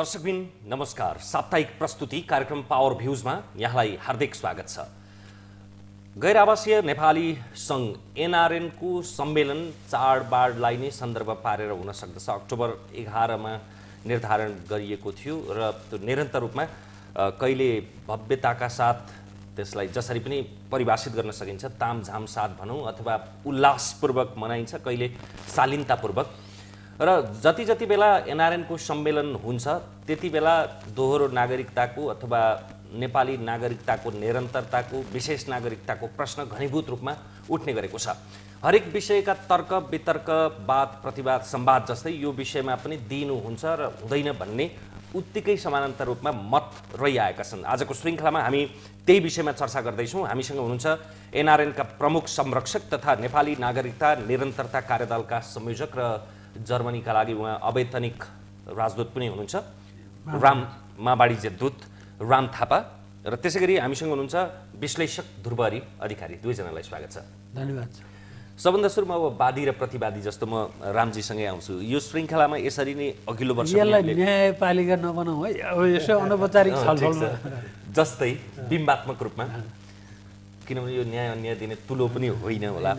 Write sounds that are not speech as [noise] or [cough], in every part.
दर्शकबिन नमस्कार। साप्ताहिक प्रस्तुति कार्यक्रम पावर भ्युजमा यहाँलाई हार्दिक स्वागत छ। गैर आवासीय नेपाली सङ्घ एनआरएनको सम्मेलन चाडबाडलाई नै सन्दर्भ पारेर हुन सक्दछ। अक्टोबर एघारमा निर्धारण गरिएको थियो र त्यो निरन्तर रूपमा कहिले भव्यताका साथ त्यसलाई जसरी पनि परिभाषित गर्न सकिन्छ तामझाम साथ भनौँ अथवा उल्लासपूर्वक मनाइन्छ कहिले शालीनतापूर्वक। र जति जति बेला एनआरएनको सम्मेलन हुन्छ त्यति बेला दोहोरो नागरिकताको अथवा नेपाली नागरिकताको निरन्तरताको विशेष नागरिकताको प्रश्न घनीभूत रूपमा उठ्ने गरेको छ। हरेक विषयका तर्क वितर्क वाद प्रतिवाद संवाद जस्तै यो विषयमा पनि दिनुहुन्छ र हुँदैन भन्ने उत्तिकै समानान्तर रूपमा मत रहिआएका छन्। आजको श्रृङ्खलामा हामी त्यही विषयमा चर्चा गर्दैछौँ। हामीसँग हुनुहुन्छ एनआरएनका प्रमुख संरक्षक तथा नेपाली नागरिकता निरन्तरता कार्यदलका संयोजक र जर्मनीका लागि उहाँ अवैतनिक राजदूत पनि हुनुहुन्छ। राम माबाडी दूत राम थापा र त्यसै गरी हामीसँग हुनुहुन्छ विश्लेषक ध्रुवहरी अधिकारी। दुवैजनालाई स्वागत छ। धन्यवाद। सबभन्दा सुरुमा अब वादी र प्रतिवादी जस्तो म रामजीसँगै आउँछु। यो श्रृङ्खलामा यसरी नै अघिल्लो वर्ष न्यायपालिका नबनाऊ है। अब यसो [laughs] अनौपचारिक। जस्तै बिम्बात्मक रूपमा। किनभने यो न्याय अन्याय दिने तुलो पनि होइन होला।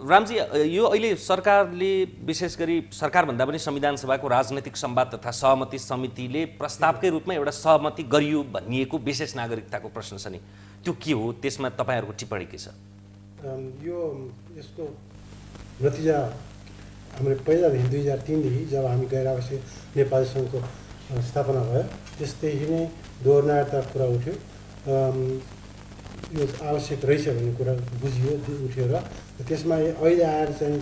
रामजी यो अहिले सरकारले विशेष गरी सरकारभन्दा पनि संविधान सभाको राजनैतिक संवाद तथा सहमति समितिले प्रस्तावकै रूपमा एउटा सहमति गरियो भनिएको विशेष नागरिकताको प्रश्न छ नि। त्यो के हो? त्यसमा तपाईँहरूको टिप्पणी के छ? यो यसको नतिजा हामीले पहिलादेखि दुई हजार तिनदेखि जब हामी गैर आवासीय नेपाली सङ्घको स्थापना भयो त्यसदेखि नै दोहोर्नायता कुरा उठ्यो। यो आवश्यक रहेछ भन्ने कुरा बुझियो त्यो उठ्यो र त्यसमा अहिले आएर चाहिँ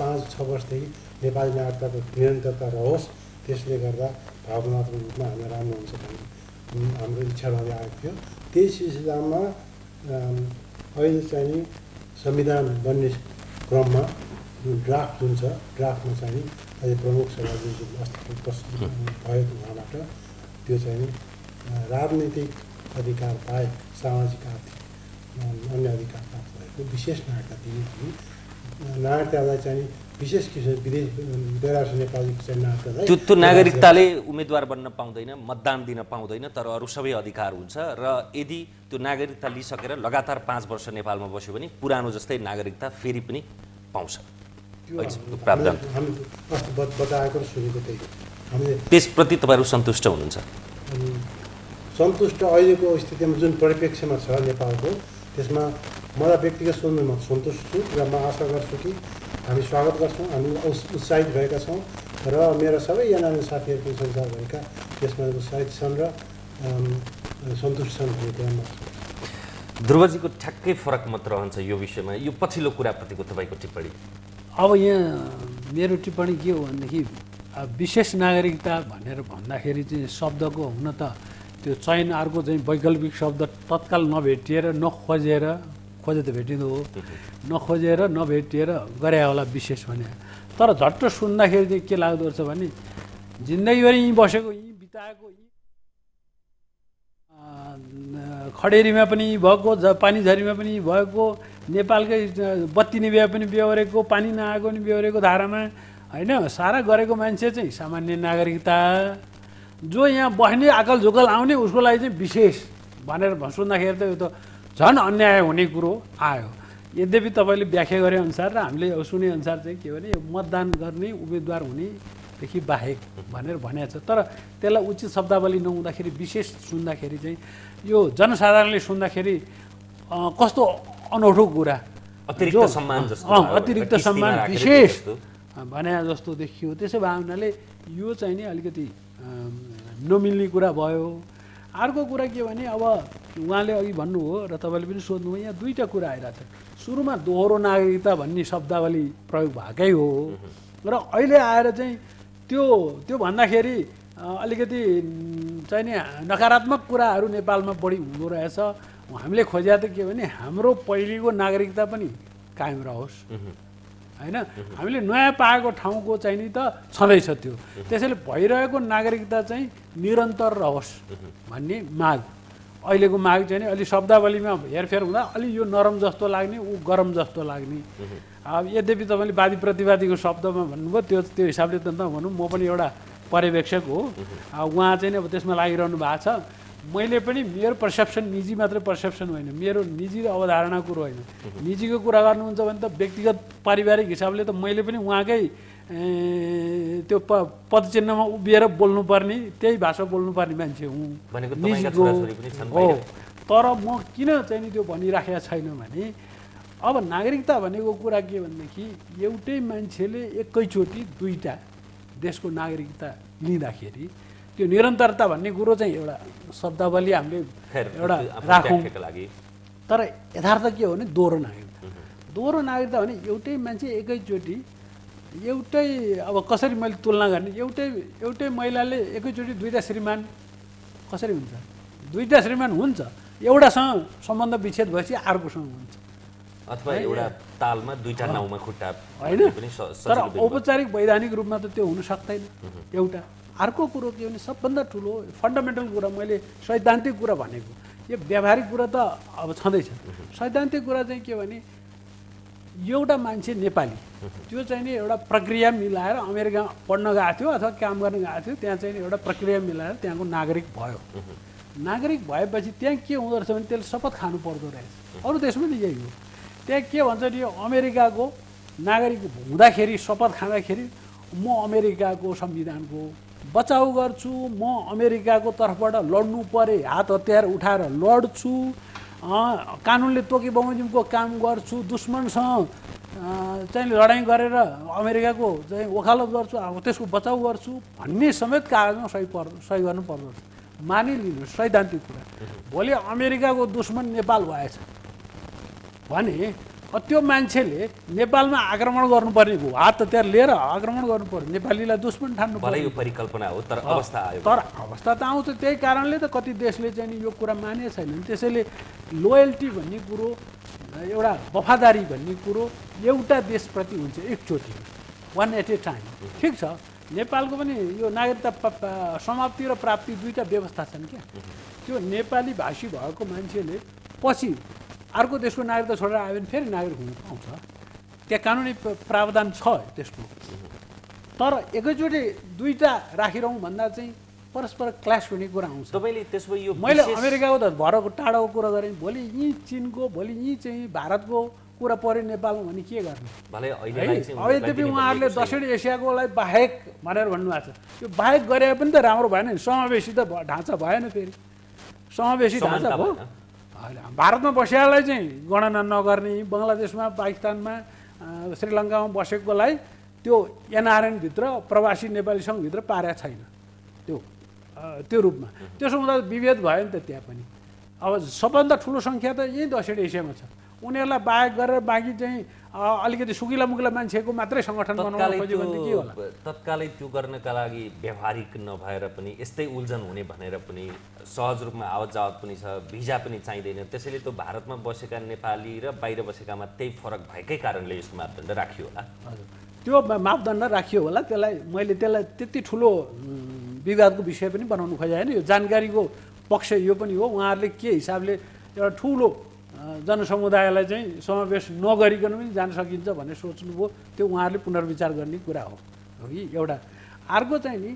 पाँच छ वर्षदेखि नेपाली नागरिकताको निरन्तरता रहोस् त्यसले गर्दा भावनात्मक रूपमा हामीलाई राम्रो हुन्छ भन्ने हाम्रो इच्छा रहँदै आएको थियो। त्यही सिलसिलामा अहिले चाहिँ संविधान बन्ने क्रममा जुन ड्राफ्ट जुन छ ड्राफ्टमा चाहिँ अहिले प्रमुख सभा जुन चाहिँ अस्ति प्रस्तुत भयो उहाँबाट त्यो चाहिँ राजनीतिक अधिकार बाहेक सामाजिक आर्थिक अन्य अधिकार प्राप्त भएको विशेष नागरिकता दिने अ, नागरिकतालाई चाहिँ विशेष किसिम विदेश बेरासी नेपाली चाहिँ नागरिकतालाई त्यो त्यो नागरिकताले उम्मेदवार बन्न पाउँदैन मतदान दिन पाउँदैन तर अरू सबै अधिकार हुन्छ र यदि त्यो नागरिकता लिइसकेर लगातार पाँच वर्ष नेपालमा बस्यो भने पुरानो जस्तै नागरिकता फेरि पनि पाउँछ। बताएको र सुनेको त्यही हामीले त्यसप्रति तपाईँहरू सन्तुष्ट हुनुहुन्छ? सन्तुष्ट अहिलेको स्थितिमा जुन परिप्रेक्ष्यमा छ नेपालको त्यसमा मलाई व्यक्तिगत सोध्नु म सन्तुष्ट छु र म आशा गर्छु कि हामी स्वागत गर्छौँ हामी उत्साहित भएका छौँ र मेरा सबै एनआरएन साथीहरू पनि संसारभरिका त्यसमा उत्साहित छन् र सन्तुष्ट छन् भन्ने कुरा म ध्रुवजीको ठ्याक्कै फरक मत रहन्छ यो विषयमा यो पछिल्लो कुराप्रतिको तपाईँको टिप्पणी? अब यहाँ मेरो टिप्पणी के हो भनेदेखि अब विशेष नागरिकता भनेर भन्दाखेरि चाहिँ शब्दको हुन त त्यो चयन अर्को चाहिँ वैकल्पिक शब्द तत्काल नभेटिएर नखोजेर खोजे त भेटिँदो हो। नखोजेर नभेटिएर गरे होला विशेष भने। तर झट्ट सुन्दाखेरि चाहिँ के लाग्दो रहेछ भने जिन्दगीभरि यहीँ बसेको यहीँ बिताएको यहीँ खडेरीमा पनि भएको झ पानीझरीमा पनि भएको नेपालकै बत्ती निभ्या पनि बेहोरेको पानी नआएको पनि बेहोरेको धारामा होइन सारा गरेको मान्छे चाहिँ सामान्य नागरिकता जो यहाँ बस्ने आकल झुकल आउने उसको लागि चाहिँ विशेष भनेर सुन्दाखेरि त यो त झन् अन्याय हुने कुरो आयो। यद्यपि तपाईँले व्याख्या गरे अनुसार र हामीले अब सुनेअनुसार चाहिँ के भने यो मतदान गर्ने उम्मेदवार हुनेदेखि बाहेक भनेर भनेको छ। तर त्यसलाई उचित शब्दावली नहुँदाखेरि विशेष सुन्दाखेरि चाहिँ यो जनसाधारणले सुन्दाखेरि कस्तो अनौठो कुरा। अतिरिक्त सम्मान विशेष। भने जस्तो देखियो। त्यसो भए हुनाले यो चाहिँ नि अलिकति नमिल्ने कुरा भयो। अर्को कुरा के भने अब उहाँले अघि भन्नुभयो र तपाईँले पनि सोध्नुभयो यहाँ दुईवटा कुरा आइरहेको छ। सुरुमा दोहोरो नागरिकता भन्ने शब्दावली प्रयोग भएकै हो। र अहिले आएर चाहिँ त्यो त्यो भन्दाखेरि अलिकति चाहिँ नि नकारात्मक कुराहरू नेपालमा बढी हुँदो रहेछ। हामीले खोज्या त के भने हाम्रो पहिलेको नागरिकता पनि कायम रहोस्। होइन? हामीले नयाँ पाएको ठाउँको चाहिँ नि त छँदैछ त्यो। त्यसैले भइरहेको नागरिकता चाहिँ निरन्तर रहोस् भन्ने माग। अहिलेको माग चाहिँ नि अलि शब्दावलीमा हेरफेर हुँदा अलि यो नरम जस्तो लाग्ने ऊ गरम जस्तो लाग्ने। अब यद्यपि तपाईँले वादी प्रतिवादीको शब्दमा भन्नुभयो त्यो त्यो हिसाबले त नभनौँ म पनि एउटा पर्यवेक्षक हो। उहाँ। चाहिँ नि अब त्यसमा लागिरहनु भएको छ। मैले पनि मेरो पर्सेप्सन निजी मात्रै पर्सेप्सन होइन। मेरो निजी अवधारणा कुरो होइन। निजीको कुरा गर्नुहुन्छ भने त व्यक्तिगत पारिवारिक हिसाबले त मैले पनि उहाँकै त्यो प पदचिन्हमा उभिएर बोल्नुपर्ने त्यही भाषा बोल्नुपर्ने मान्छे हुँ। निजीको हो। तर म किन चाहिँ नि त्यो भनिराखेका छैन भने अब नागरिकता भनेको कुरा के भनेदेखि एउटै मान्छेले एकैचोटि दुईवटा देशको नागरिकता लिँदाखेरि त्यो निरन्तरता भन्ने कुरो चाहिँ एउटा शब्दावली हामीले एउटा राखौँ। तर यथार्थ के हो भने दोहोरो नागरिकता। दोहोरो नागरिकता भने एउटै मान्छे एकैचोटि एउटै अब कसरी मैले तुलना गर्ने एउटै एउटै महिलाले एकैचोटि दुईवटा श्रीमान कसरी हुन्छ? दुईवटा श्रीमान हुन्छ एउटासँग सम्बन्ध विच्छेद भएपछि अर्कोसँग हुन्छ। अथवा एउटा तालमा दुईटा नाउँमा खुट्टा होइन। तर। औपचारिक वैधानिक रूपमा त त्यो हुन सक्दैन। एउटा। अर्को कुरो के भने सबभन्दा ठुलो फन्डामेन्टल कुरा मैले सैद्धान्तिक कुरा भनेको। यो व्यावहारिक कुरा त अब छँदैछ। सैद्धान्तिक कुरा चाहिँ के भने एउटा मान्छे नेपाली त्यो चाहिँ नि एउटा प्रक्रिया मिलाएर अमेरिका पढ्न गएको थियो अथवा काम गर्न गएको थियो त्यहाँ चाहिँ एउटा प्रक्रिया मिलाएर त्यहाँको नागरिक भयो। नागरिक भएपछि त्यहाँ के हुँदो रहेछ भने त्यसले शपथ खानु पर्दो रहेछ। अरू देशमा नि यही हो। त्यहाँ के भन्छ नि यो अमेरिकाको नागरिक हुँदाखेरि शपथ खाँदाखेरि म अमेरिकाको संविधानको बचाउ गर्छु म अमेरिकाको तर्फबाट लड्नु परे हात हतियार उठाएर लड्छु कानुनले तोकी बमोजिमको काम गर्छु दुश्मनसँग चाहिँ लडाइँ गरेर अमेरिकाको चाहिँ वकालत गर्छु अब त्यसको बचाउ गर्छु भन्ने समेत कागजमा सही पर् सही गर्नु पर्दछ। मानिलिनु सैद्धान्तिक कुरा। भोलि अमेरिकाको दुश्मन नेपाल भएछ। भने त्यो मान्छेले नेपालमा आक्रमण गर्नुपर्ने भयो। हात हतियार लिएर आक्रमण गर्नु पर्यो नेपालीलाई दुश्मन ठान्नु पर्यो यो परिकल्पना हो तर अवस्था आयो। तर अवस्था त आउँछ। त्यही कारणले त कति देशले चाहिँ नि यो कुरा मानेको छैन त्यसैले लोयल्टी भन्ने कुरो एउटा वफादारी भन्ने कुरो एउटा देशप्रति हुन्छ एकचोटि वान एट ए टाइम ठिक छ। नेपालको पनि यो नागरिकता समाप्ति र प्राप्ति दुईवटा व्यवस्था छन् क्या। त्यो नेपाली भाषी भएको मान्छेले पछि अर्को देशको नागरिकता छोडेर आयो भने फेरि नागरिक हुन पाउँछ त्यहाँ कानुनी प्रावधान छ त्यसको तर एकैचोटि दुईवटा राखिरहँ भन्दा चाहिँ परस्पर क्लास हुने कुरा आउँछ। तपाईँले त्यसो यो मैले अमेरिकाको त भरको टाढाको कुरा गरेँ भोलि यहीँ चिनको भोलि यहीँ चाहिँ भारतको कुरा पऱ्यो नेपालमा भने के गर्ने? यद्यपि उहाँहरूले। दक्षिण एसियाकोलाई बाहेक भनेर भन्नुभएको छ। यो बाहेक गरे पनि त राम्रो भएन नि। समावेशी त ढाँचा भएन फेरि। समावेशी ढाँचा भयो। भारतमा बसेकालाई चाहिँ गणना नगर्ने बङ्गलादेशमा पाकिस्तानमा श्रीलङ्कामा बसेकोलाई त्यो एनआरएनभित्र प्रवासी नेपाली सङ्घभित्र पारेको छैन। त्यो त्यो रूपमा। त्यसो हुँदा विभेद भयो नि त त्यहाँ पनि। अब सबभन्दा ठुलो सङ्ख्या त यहीँ दक्षिण एसियामा छ। उनीहरूलाई बाहेक गरेर बाँकी चाहिँ अलिकति सुकिला मुकिला मान्छेको मात्रै सङ्गठन बनाउन तत्कालै के होला त्यो तत्कालै त्यो गर्नका लागि व्यावहारिक नभएर पनि यस्तै उल्झन हुने भनेर पनि सहज रूपमा आवत जावत पनि छ भिजा पनि चाहिँदैन त्यसैले त्यो भारतमा बसेका नेपाली र बाहिर बसेकामा त्यही फरक भएकै कारणले यस्तो मापदण्ड राखियो होला हजुर त्यो मापदण्ड राखियो होला त्यसलाई मैले त्यसलाई त्यति ठुलो विवादको विषय पनि बनाउनु खोजेँ होइन यो जानकारीको पक्ष यो पनि हो उहाँहरूले के हिसाबले एउटा ठुलो जनसमुदायलाई चाहिँ समावेश नगरिकन पनि जान सकिन्छ भनेर सोच्नुभयो। त्यो उहाँहरूले पुनर्विचार गर्ने कुरा हो। हो कि? एउटा अर्को चाहिँ नि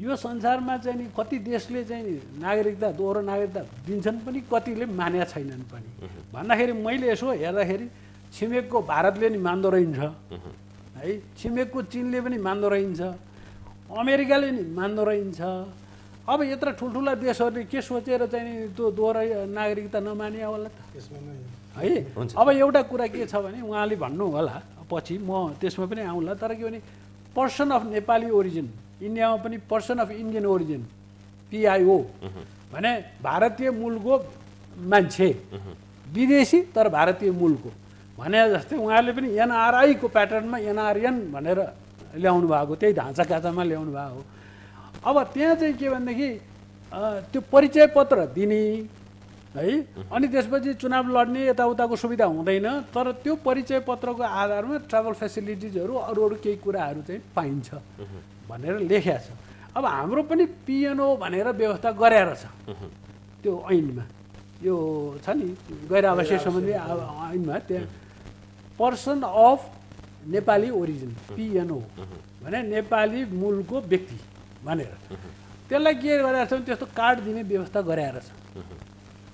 यो संसारमा चाहिँ नि कति देशले चाहिँ नि नागरिकता दोहोरो नागरिकता दिन्छन् पनि कतिले मानेका छैनन् पनि। भन्दाखेरि मैले यसो हेर्दाखेरि छिमेकको भारतले नि मान्दो रहन्छ। है? छिमेकको चिनले पनि मान्दो रहन्छ। अमेरिकाले नि मान्दो रहन्छ। अब यत्र ठुल्ठुला देशहरूले के सोचेर चाहिँ नि त्यो दोहोरो नागरिकता नमाने होला त? है। अब एउटा कुरा के छ भने उहाँले भन्नु होला पछि म त्यसमा पनि आउँला तर के भने पर्सन अफ नेपाली ओरिजिन इन्डियामा पनि person of Indian origin PIO भने भारतीय मूलको मान्छे विदेशी तर भारतीय मूलको भने जस्तै उहाँहरूले पनि एनआरआईको प्याटर्नमा एनआरएन भनेर ल्याउनु भएको त्यही ढाँचा काँचामा ल्याउनु भएको। हो अब त्यहाँ चाहिँ के भनेदेखि त्यो परिचय पत्र दिने है? अनि त्यसपछि चुनाव लड्ने यताउताको सुविधा हुँदैन तर त्यो परिचय पत्रको आधारमा ट्राभल फेसिलिटिजहरू अरू अरू केही कुराहरू चाहिँ पाइन्छ भनेर लेखेको छ। अब हाम्रो पनि पिएनओ भनेर व्यवस्था गरेर छ। त्यो ऐनमा। यो छ नि गैर आवासीय सम्बन्धी ऐनमा त्यहाँ person of Nepali origin PNO भने नेपाली मूलको व्यक्ति। भनेर त्यसलाई के गरेर छ त्यस्तो कार्ड दिने व्यवस्था गराएर छ।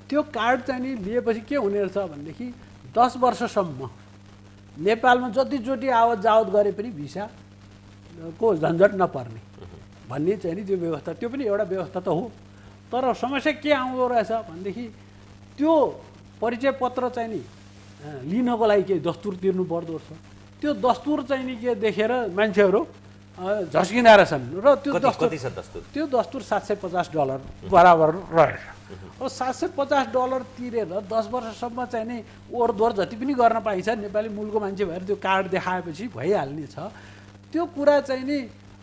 त्यो कार्ड चाहिँ नि लिएपछि के हुने रहेछ भनेदेखि दस वर्षसम्म नेपालमा जतिचोटि आवत जावत गरे पनि भिसाको झन्झट नपर्ने भन्ने चाहिँ नि त्यो व्यवस्था त्यो पनि एउटा व्यवस्था त हो। तर समस्या के आउँदो रहेछ भनेदेखि त्यो परिचय पत्र चाहिँ नि लिनको लागि केही दस्तुर तिर्नु पर्दो रहेछ। त्यो दस्तुर चाहिँ नि के देखेर मान्छेहरू झस्किँदा रहेछन् र त्यो दस्तुर त्यो दस्तुर सात सय पचास डलर बराबर रहेछ। अब सात सय पचास डलर तिरेर दस वर्षसम्म चाहिँ नि ओहोरदोहोर जति पनि गर्न पाइन्छ नेपाली मूलको मान्छे भएर त्यो कार्ड देखाएपछि भइहाल्ने छ। त्यो कुरा चाहिँ नि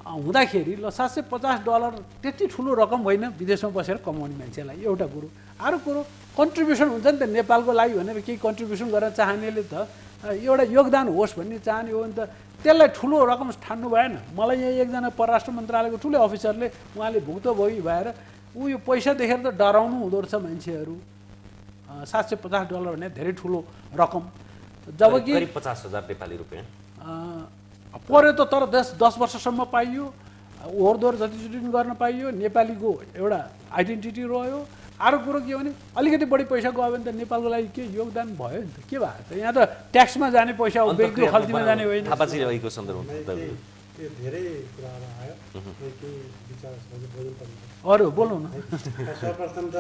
हुँदाखेरि ल सात सय पचास डलर त्यति ठुलो रकम होइन विदेशमा बसेर कमाउने मान्छेलाई एउटा कुरो। अर्को कुरो कन्ट्रिब्युसन हुन्छ नि त नेपालको लागि भनेर केही कन्ट्रिब्युसन गर्न चाहनेले त एउटा योगदान होस् भन्ने चाहने हो भने त। त्यसलाई ठुलो रकम ठान्नु भएन। मलाई यहाँ एकजना परराष्ट्र मन्त्रालयको ठुलो अफिसरले उहाँले भुक्तभोगी भएर ऊ यो पैसा देखेर त डराउनु हुँदो रहेछ मान्छेहरू। सात सय पचास डलर भने धेरै ठुलो रकम। जबकि पचास हजार नेपाली रुपियाँ। अँ, पर्यो त तर दस दस वर्षसम्म पाइयो। ओहोरदोहोर जतिचोटि गर्न पाइयो। नेपालीको एउटा आइडेन्टिटी रह्यो। अर्को कुरो के हो भने अलिकति बढी पैसा गयो भने त नेपालको लागि के योगदान भयो नि त? के भयो त? यहाँ त ट्याक्समा जाने पैसा हो खल्तीमा जाने होइन। धेरै कुराहरू आयो। केही विचार अरू बोल्नु न। [laughs] सर्वप्रथम त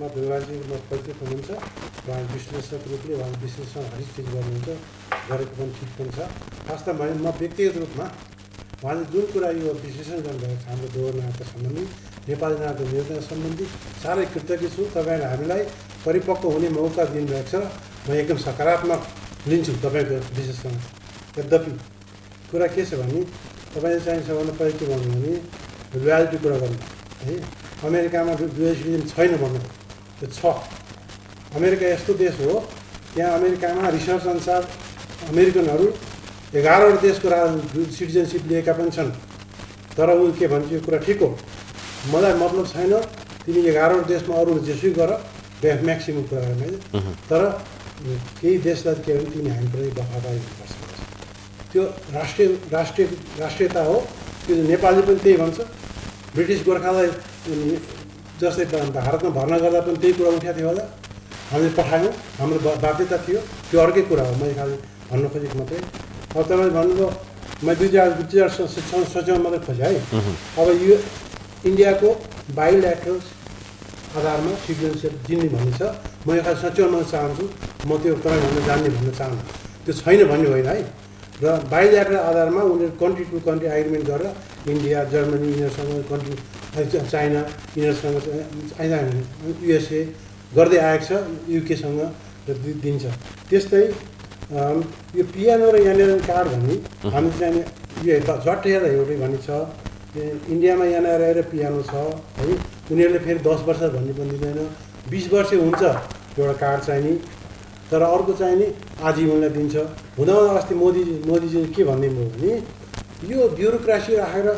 म ध्रुवराजीमा परिचित हुनुहुन्छ। उहाँ विश्लेषक रूपले उहाँ विश्लेषण हरेक चिज गर्नुहुन्छ। गरेको पनि ठिक पनि छ। खास त भने म व्यक्तिगत रूपमा उहाँले जुन कुरा यो विश्लेषण गर्नुभएको छ हाम्रो दोहोर नाटक सम्बन्धी नेपाली नाटक निर्णय सम्बन्धी साह्रै कृतज्ञ छु। तपाईँले हामीलाई परिपक्व हुने मौका दिनुभएको छ। म एकदम सकारात्मक लिन्छु तपाईँको विश्लेषण यद्यपि कुरा के छ भने तपाईँले चाहिँ सबभन्दा पहिला के भन्नु भने लोयालिटी कुरा गर्नु। है अमेरिकामा दुवेसिजम छैन भन्नु। त्यो छ। अमेरिका यस्तो देश हो त्यहाँ अमेरिकामा रिसर्च अनुसार अमेरिकनहरू एघारवटा देशको रा सिटिजनसिप लिएका पनि छन्। तर ऊ के भन्छ यो कुरा ठिक हो। मलाई मतलब छैन तिमी एघारवटा देशमा अरू जेसुकै गर ब्या- म्याक्सिमम् कुरा गरेँ मैले तर केही देशलाई के भने तिमी हामीप्रति वफादारी हुनुपर्छ त्यो राष्ट्रिय राष्ट्रिय राष्ट्रियता हो त्यो नेपालले पनि त्यही भन्छ ब्रिटिस गोर्खालाई जस्तै भारतमा भर्ना गर्दा पनि त्यही कुरा उठाएको थियो होला हामीले पठायौँ हाम्रो बाध्यता थियो त्यो अर्कै कुरा हो मैले खालि भन्नु खोजेको मात्रै अब तपाईँले भन्नुभयो मैले दुई हजार दुई हजार स- स- सोचेमा मात्रै खोजेँ है अब यो इन्डियाको बायोल्याट्रल आधारमा सिटिजनसिप दिने भन्ने छ। म यो खालि सच्याउन चाहन्छु म त्यो तपाईँ भन्न जान्ने भन्न चाहन्छु। त्यो छैन भन्ने होइन है। र बायोल्याट्रल आधारमा उनीहरू कन्ट्री टु कन्ट्री एग्रिमेन्ट गरेर इन्डिया जर्मनी यिनीहरूसँग कन्ट्री चाइना यिनीहरूसँग चाहिँ युएसए गर्दै आएको छ युकेसँग दिन्छ। त्यस्तै यो पियानो र यहाँनिर कार्ड भन्ने हामी चाहिँ यो झट्ट हेर्दा एउटै भन्ने छ। इन्डियामा यहाँनिर आएर पियानो छ है? उनीहरूले फेरि दस वर्ष भन्ने पनि दिँदैन। बिस वर्ष हुन्छ एउटा कार्ड चाहिँ नि तर अर्को चाहिँ नि आजीवनलाई दिन्छ। हुँदा हुँदा अस्ति मोदी मोदीजीले के भनिदिनु भयो भने यो ब्युरोक्रासी राखेर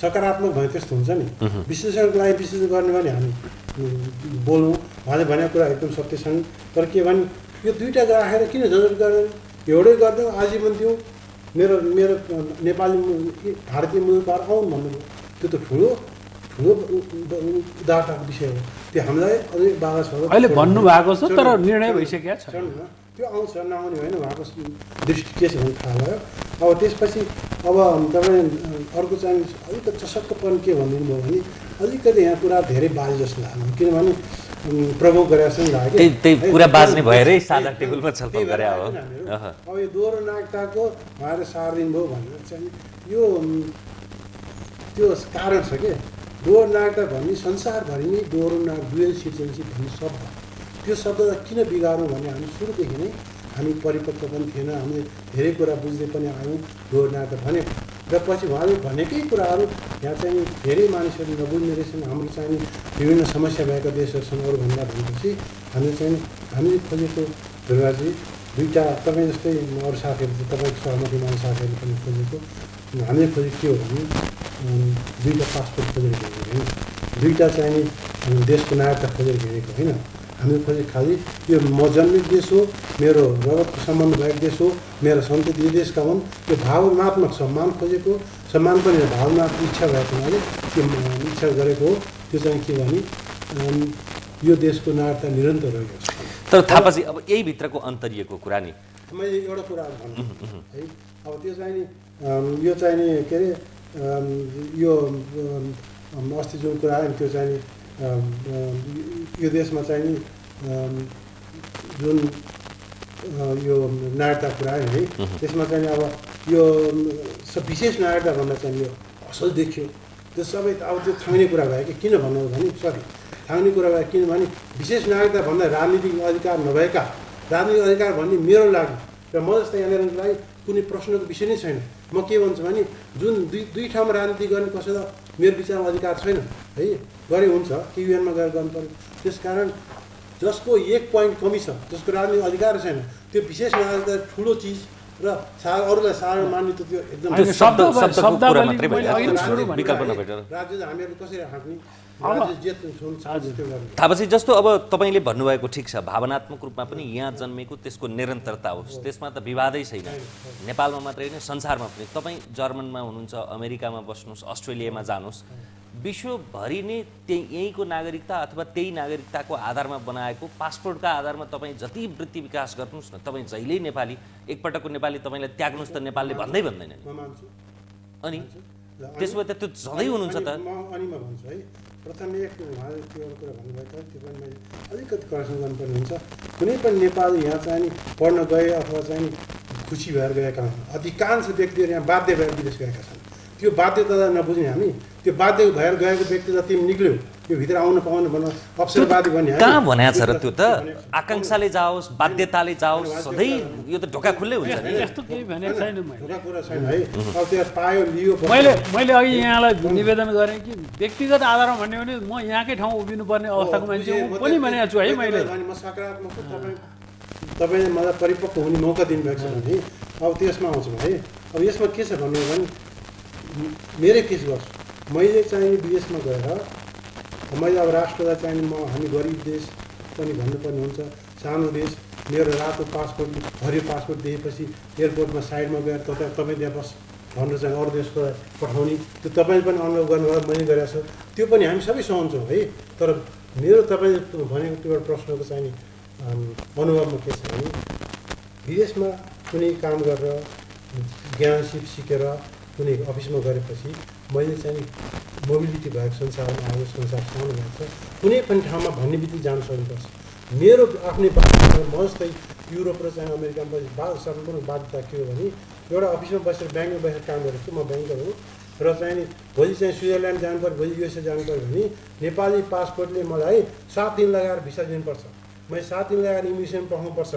सकारात्मक भने त्यस्तो हुन्छ नि। विश्लेषणको लागि विश्लेषण गर्ने भने हामी बोलौँ उहाँले भनेको कुरा एकदम सत्य छन् तर के भने यो दुइटा राखेर किन झन्झट गरेर एउटै गरिदिउँ आजीवन दिउँ मेरो मेरो नेपाली भारतीय मूलकार आउन् भन्नुभयो त्यो त ठुलो ठुलो उदारताको विषय हो त्यो हामीलाई अझै बाधा छ अहिले भन्नुभएको छ तर। निर्णय भइसकेको छ। त्यो आउँछ नआउने होइन उहाँको दृष्टि के छ भने थाहा भयो अब त्यसपछि अब तपाईँ अर्को चाहिँ अलिकति चसक्कपन के भनिदिनु भयो भने अलिकति यहाँ कुरा धेरै बाजे जस्तो लाग्यो किनभने जस्तो नि लाग्यो त्यही- त्यही कुरा बाज्ने त्यही- भएरै साझा टेबलमा छलफल गरे हो। अब यो दोहोरो नागरिकताको उहाँले सार दिनुभयो भनेर चाहिँ यो त्यो कारण छ क्या दोहोरो नागरिकता भन्ने संसारभरि नै दोहोरो नाग डुएल सिटिजनसिप भन्ने शब्द। त्यो शब्दलाई किन बिगारौँ भने हामी सुरुदेखि नै हामी परिपक्व पनि थिएन हामीले धेरै कुरा बुझ्दै पनि आयौँ दोहोरो नागरिकता भन्यो र पछि उहाँले भनेकै कुराहरू यहाँ चाहिँ धेरै मानिसहरूले नबुझ्ने रहेछन्। हाम्रो चाहिँ विभिन्न समस्या भएका देशहरूसँग अरूभन्दा भनेपछि हामीले चाहिँ हामीले खोजेको दुर्गाजी दुईवटा तपाईँ जस्तै अरू साथीहरू तपाईँको सहमति मान साथीहरूले पनि खोजेको। हामीले खोजेको के हो भने दुईवटा पासपोर्ट खोजेर हिँडेको होइन। दुईवटा चाहिँ देशको नागरिकता खोजेर हिँडेको होइन। खोजेको खालि यो म जन्मित देश हो मेरो रगतको सम्बन्ध भएको देश हो मेरो सन्तति यो देशका हुन् यो भावनात्मक सम्मान खोजेको सम्मान पनि भावनात्मक इच्छा भएको हुनाले त्यो इच्छा गरेको हो त्यो चाहिँ के भने यो देशको नागरिकता निरन्तर रहेको छ। तर थापाजी अब यही भित्रको अन्तरिएको कुरा नि? मैले एउटा कुरा भन्छु। है अब त्यो चाहिँ नि यो चाहिँ नि के अरे यो अस्ति जुन कुरा आयो नि त्यो चाहिँ नि यो देशमा चाहिँ नि जुन यो नागरिकता कुरा है त्यसमा चाहिँ अब यो विशेष नागरिकता भन्दा चाहिँ यो असल देखियो त्यो सबै अब त्यो थाङ्ने कुरा भयो कि किन भन्नु भने सरी थाङ्ने कुरा भयो किनभने विशेष नागरिकता भन्दा राजनीतिक अधिकार नभएका राजनीतिक अधिकार भन्ने मेरो लागि र म जस्तै यहाँनिरको लागि कुनै प्रश्नको विषय नै छैन म के भन्छु भने जुन दुई दुई ठाउँमा राजनीति गर्ने कसैलाई मेरो विचारमा अधिकार छैन। है? गरे हुन्छ कि युएनमा गएर गर्नु पर्यो त्यसकारण जसको एक पोइन्ट कमी छ जसको राजनीतिक अधिकार छैन त्यो विशेष नागरिकता ठुलो चिज र सा अरूलाई साधारण मान्ने त त्यो एकदम राज्य हामीहरू कसरी हाँक्ने थापाजी जस्तो अब तपाईँले भन्नुभएको ठिक छ भावनात्मक रूपमा पनि यहाँ जन्मेको त्यसको निरन्तरता होस्। त्यसमा त विवादै छैन। नेपालमा मात्रै होइन संसारमा पनि। तपाईँ जर्मनमा हुनुहुन्छ अमेरिकामा बस्नुहोस् अस्ट्रेलियामा जानुहोस्। विश्वभरि नै त्यही यहीँको नागरिकता अथवा त्यही नागरिकताको आधारमा बनाएको पासपोर्टका आधारमा तपाईँ जति वृत्ति विकास गर्नुहोस् न तपाईँ जहिल्यै नेपाली एकपटकको नेपाली तपाईँलाई त्याग्नुहोस् त नेपालले भन्दै भन्दैन नि। म मान्छु। अनि त्यसो भए त त्यो सधैँ हुनुहुन्छ त। प्रथम एक उहाँले त्यो एउटा कुरा भन्नुभयो त त्यो पनि मैले अलिकति करेक्सन गर्नुपर्ने हुन्छ। कुनै पनि नेपाली यहाँ चाहिँ पढ्न गए अथवा चाहिँ खुसी भएर गएका हुन्। अधिकांश व्यक्तिहरू यहाँ बाध्य भएर विदेश गएका छन्। त्यो बाध्यता नबुझ्ने हामी त्यो बाध्य भएर गएको व्यक्ति त तिमी निक्ल्यौ त्यो भित्र आउनु पाउनु भन्न अवसरवादी भन्ने कहाँ भनेको छ र त्यो त। आकाङ्क्षाले जाओस् बाध्यताले जाओस् सधैँ यो त ढोका खुल्लै हुन्छ नि। यस्तो केही भनेको छैन मैले। ढोका कुरा छैन है। अब त्यो पायो लियो। मैले मैले अघि यहाँलाई निवेदन गरेँ कि व्यक्तिगत आधारमा भन्यो भने म यहाँकै ठाउँ उभिनुपर्ने अवस्थाको मान्छे पनि भनेको छु है मैले। भने म सकारात्मक तपाईँ तपाईँले मलाई परिपक्व हुने मौका दिनुभएको छ भने अब त्यसमा आउँछौँ है। अब यसमा के छ भन्नु भने मेरै केस गर्छु मैले चाहिँ विदेशमा गएर मैले अब राष्ट्रलाई चाहिँ म हामी गरिब देश पनि भन्नुपर्ने हुन्छ। सानो देश मेरो रातो पासपोर्ट हरियो पासपोर्ट दिएपछि एयरपोर्टमा साइडमा गएर तपाईँ तपाईँ त्यहाँ बस भनेर चाहिँ अरू देशको पठाउने। त्यो तपाईँले पनि अनुभव गर्नुभयो मैले गरेको छु। त्यो पनि हामी सबै सहन्छौँ है। तर मेरो तपाईँले भनेको त्यो एउटा प्रश्नको चाहिँ अनुभवमा के छ भने विदेशमा कुनै काम गरेर ज्ञान सिप सिकेर कुनै अफिसमा गरेपछि मैले चाहिँ मोबिलिटी भएको संसारमा आएको संसार सानो भएको छ। कुनै पनि ठाउँमा भन्ने बित्तिकै जान सक्नुपर्छ मेरो आफ्नै बाध्यता म जस्तै युरोप र चाहिँ अमेरिकामा बसी बा सम्पूर्ण बाध्यता के हो भने एउटा अफिसमा बसेर ब्याङ्कमा बसेर काम गरेको छु म ब्याङ्कर हुँ। र चाहिँ नि भोलि चाहिँ स्विजरल्यान्ड जानु भोलि युएसए जानु पऱ्यो भने नेपाली पासपोर्टले मलाई सात दिन लगाएर भिसा दिनुपर्छ। मैले सात दिन लगाएर इमिग्रेसन पठाउनुपर्छ।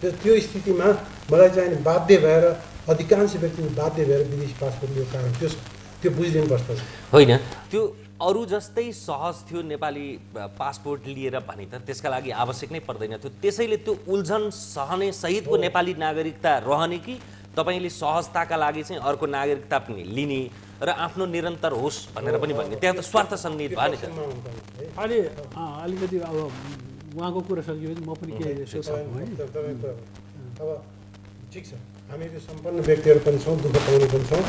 त्यो त्यो स्थितिमा मलाई चाहिँ बाध्य भएर अधिकांश व्यक्ति बाध्य भएर विदेशी पासपोर्ट लिएको कारण त्यो छ त्यो बुझिदिनुपर्छ होइन त्यो अरू जस्तै सहज थियो नेपाली पासपोर्ट लिएर भने त त्यसका लागि आवश्यक नै पर्दैन थियो। त्यसैले त्यो उल्झन सहने सहितको नेपाली नागरिकता रहने कि तपाईँले सहजताका लागि चाहिँ अर्को नागरिकता पनि लिने र आफ्नो निरन्तर होस् भनेर पनि भन्ने। त्यहाँ त स्वार्थ सन्निहित भयो नि त। पक्षमा हुनुपर्ने है। अहिले अलिकति अब उहाँको कुरा सकियो भने म पनि केही यसो सकौँ है। ठिक छ हामीहरू सम्पन्न व्यक्तिहरू पनि छौँ दुःख पाउने पनि छौँ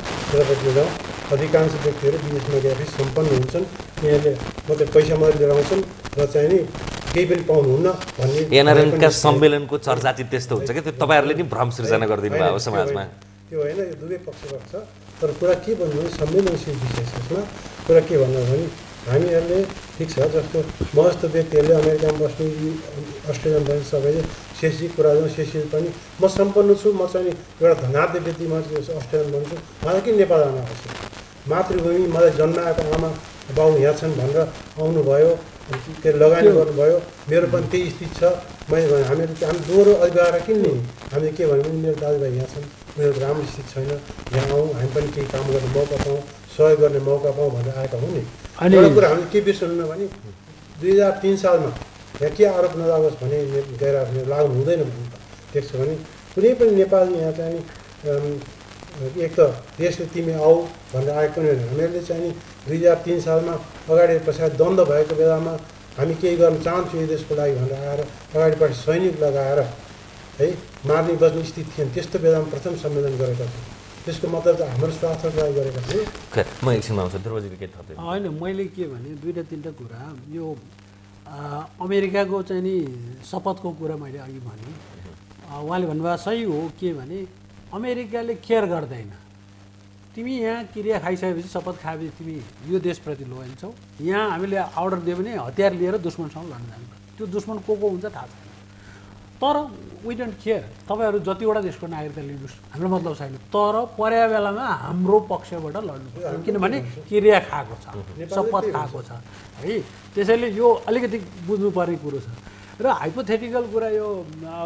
जाउँ। अधिकांश व्यक्तिहरू विदेशमा गएपछि सम्पन्न हुन्छन्। उनीहरूले मात्रै पैसा मात्रै लिएर आउँछन् र चाहिँ नि केही पनि पाउनुहुन्न भन्ने एनआरएनका सम्मेलनको चर्चा चाहिँ त्यस्तो हुन्छ क्या त्यो तपाईँहरूले नि भ्रम सृजना गरिदिनु अब समाजमा। त्यो होइन यो दुवै पक्षबाट छ। तर कुरा के भन्नु भने संवेदनशील विषय यसमा। कुरा के भन्नु भने हामीहरूले ठिक छ जस्तो म जस्तो व्यक्तिहरूले अमेरिकामा बस्ने अस्ट्रेलियामा बस्ने सबैले शेषी कुरा शेषी पनि म सम्पन्न छु म चाहिँ नि एउटा धनाध्य व्यक्ति म चाहिँ अस्ट्रेलियामा बन्छु मलाई किन नेपाल जान आवश्यक मातृभूमि मलाई जन्माएको आमा बाउ यहाँ छन् भनेर आउनुभयो के अरे लगानी गर्नुभयो मेरो पनि त्यही स्थिति छ मैले भने हामीहरू हामी दोहोरो अधिकार किन लिने हामीले के भन्यो भने मेरो दाजुभाइ यहाँ छन् उनीहरूको राम्रो स्थिति छैन यहाँ आउँ हामी पनि केही काम गर्ने मौका पाऊँ सहयोग गर्ने मौका पाऊँ भनेर आएका हुँ नि अनि- कुरा हामीले के बिर्सनु भने दुई हजार तिन सालमा यहाँ के आरोप नलागोस् भने गएर लाग्नु हुँदैन त्यसो भने कुनै पनि नेपाली यहाँ चाहिँ एक त देशले तिमी आऊ भनेर आएको पनि हामीहरूले चाहिँ दुई हजार तिन सालमा अगाडि पछाडि द्वन्द्व भएको बेलामा हामी केही गर्न चाहन्छौँ यो देशको लागि भनेर आएर अगाडिपट्टि सैनिक लगाएर है मार्ने बज्ने स्थिति थिएन। त्यस्तो बेलामा प्रथम सम्मेलन गरेका थियौँ। त्यसको मतलब हाम्रो स्वार्थको लागि गरेका छौँ। खै म एकछिनमा आउँछु ध्रुवजीले के थप्दै होइन मैले के भने दुईवटा तिनवटा कुरा। यो अमेरिकाको चाहिँ नि शपथको कुरा मैले अघि भने। उहाँले भन्नुभयो सही हो के भने अमेरिकाले केयर गर्दैन। तिमी यहाँ क्रिया खाइसकेपछि शपथ खाएपछि तिमी यो देशप्रति लोइन्छौ यहाँ हामीले अर्डर दियो भने हतियार लिएर दुश्मनसँग लड्न जानुपर्छ त्यो दुश्मन को को हुन्छ थाहा छैन तर वी डोन्ट केयर तपाईँहरू जतिवटा देशको नागरिकता लिनुहोस् हाम्रो मतलब छैन। तर पर्या बेलामा हाम्रो पक्षबाट लड्नु किनभने क्रिया खाएको छ शपथ खाएको छ है। त्यसैले यो अलिकति बुझ्नुपर्ने कुरो छ। र हाइपोथेटिकल कुरा यो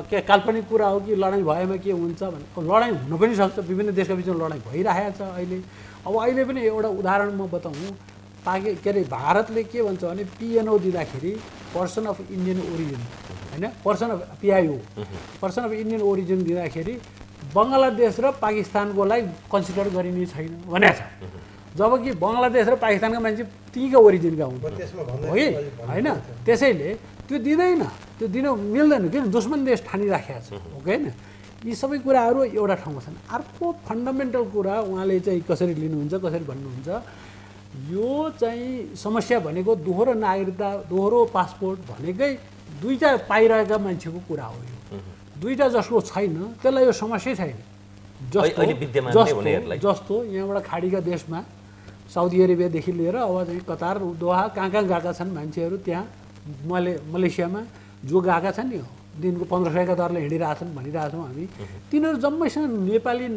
के काल्पनिक कुरा हो कि लडाइँ भएमा के हुन्छ भने लडाइँ हुन पनि सक्छ। विभिन्न देशका बिचमा लडाइँ भइरहेको छ अहिले। अब अहिले पनि एउटा उदाहरण म बताउँ। पाकि के अरे भारतले के भन्छ भने पिएनओ दिँदाखेरि पर्सन अफ इन्डियन ओरिजिन होइन? Person of PIO person of Indian origin दिँदाखेरि बङ्गलादेश र पाकिस्तानकोलाई कन्सिडर गरिने छैन भनेको छ। जबकि बङ्गलादेश र पाकिस्तानका मान्छे त्यहीँका ओरिजिनका हुन्। हो कि? होइन? त्यसैले त्यो दिँदैन। त्यो दिनु मिल्दैन किन दुश्मन देश ठानिराखेको छ हो कि होइन? यी सबै कुराहरू एउटा ठाउँमा छन्। अर्को फन्डामेन्टल कुरा उहाँले चाहिँ कसरी लिनुहुन्छ कसरी भन्नुहुन्छ यो चाहिँ समस्या भनेको दोहोरो नागरिकता दोहोरो पासपोर्ट भनेकै दुईवटा पाइरहेका मान्छेको कुरा हो यो। दुईवटा जसको छैन त्यसलाई यो समस्या छैन। जस्तो जस्तो यहाँबाट खाडीका देशमा साउदी अरेबियादेखि लिएर अब चाहिँ कतार दोहा कहाँ कहाँ गएका छन् मान्छेहरू त्यहाँ मले मलेसियामा जो गएका छन् नि दिनको पन्ध्र सयका दरले हिँडिरहेछन् भनिरहेछौँ हामी। तिनीहरू जम्मैसँग नेपाली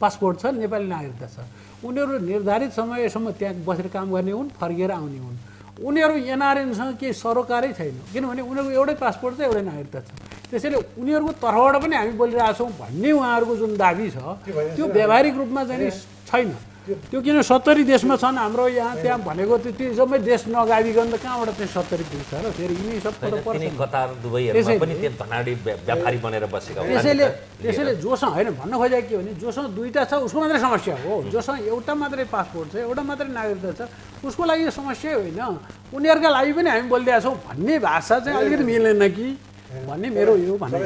पासपोर्ट छ नेपाली नागरिकता छ। उनीहरू निर्धारित समयसम्म त्यहाँ बसेर काम गर्ने हुन् फर्केर आउने हुन्। उनीहरू एनआरएनसँग केही सरोकारै छैन। किनभने उनीहरूको एउटै पासपोर्ट छ एउटै नागरिकता छ। त्यसैले उनीहरूको तर्फबाट पनि हामी बोलिरहेछौँ भन्ने उहाँहरूको जुन दाबी छ त्यो व्यावहारिक रूपमा चाहिँ नि छैन। त्यो किन सत्तरी देशमा छन्? हाम्रो यहाँ त्यहाँ भनेको त्यो त्यो जम्मै देश नगाविकन त कहाँबाट चाहिँ सत्तरी पुग्छ र फेरि यिनी सब पर्छ। कतार दुबईहरूमा त्यसैले- पनि त्यो धनाडी व्या- व्यापारी बनेर बसेका होला नि त्यसैले जोसँग होइन भन्न खोजेको के हो भने जोसँग दुईवटा छ उसको मात्रै समस्या हो। जोसँग एउटा मात्रै पासपोर्ट छ एउटा मात्रै नागरिकता छ उसको लागि यो समस्या होइन। उनीहरूका लागि पनि हामी बोलिरहेको छौँ भन्ने भाषा चाहिँ अलिकति मिलेन कि? भन्ने मेरो यो भनाइ।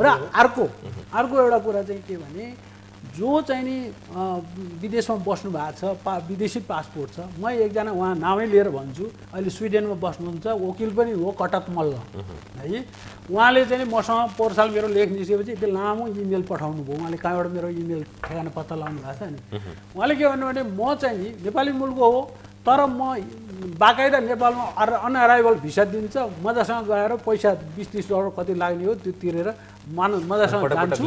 र अर्को अर्को एउटा कुरा चाहिँ के भने जो चाहिँ नि विदेशमा बस्नु भएको छ पा विदेशी पासपोर्ट छ म एकजना उहाँ नामै लिएर भन्छु अहिले स्विडेनमा बस्नुहुन्छ वकिल पनि हो कटक मल्ल। है? उहाँले चाहिँ मसँग पोहोर साल मेरो लेख निस्केपछि त्यो लामो इमेल पठाउनु भयो उहाँले कहाँबाट मेरो इमेल ठेगाना पत्ता लगाउनु भएको छ नि? उहाँले के भन्नु भने म चाहिँ नि नेपाली मुलुकको हो तर म बाकाइदा नेपालमा अर अनअराइभल भिसा दिन्छ। मजासँग गएर पैसा बिस तिस डलर कति लाग्ने हो त्यो तिरेर मान मजासँग जान्छु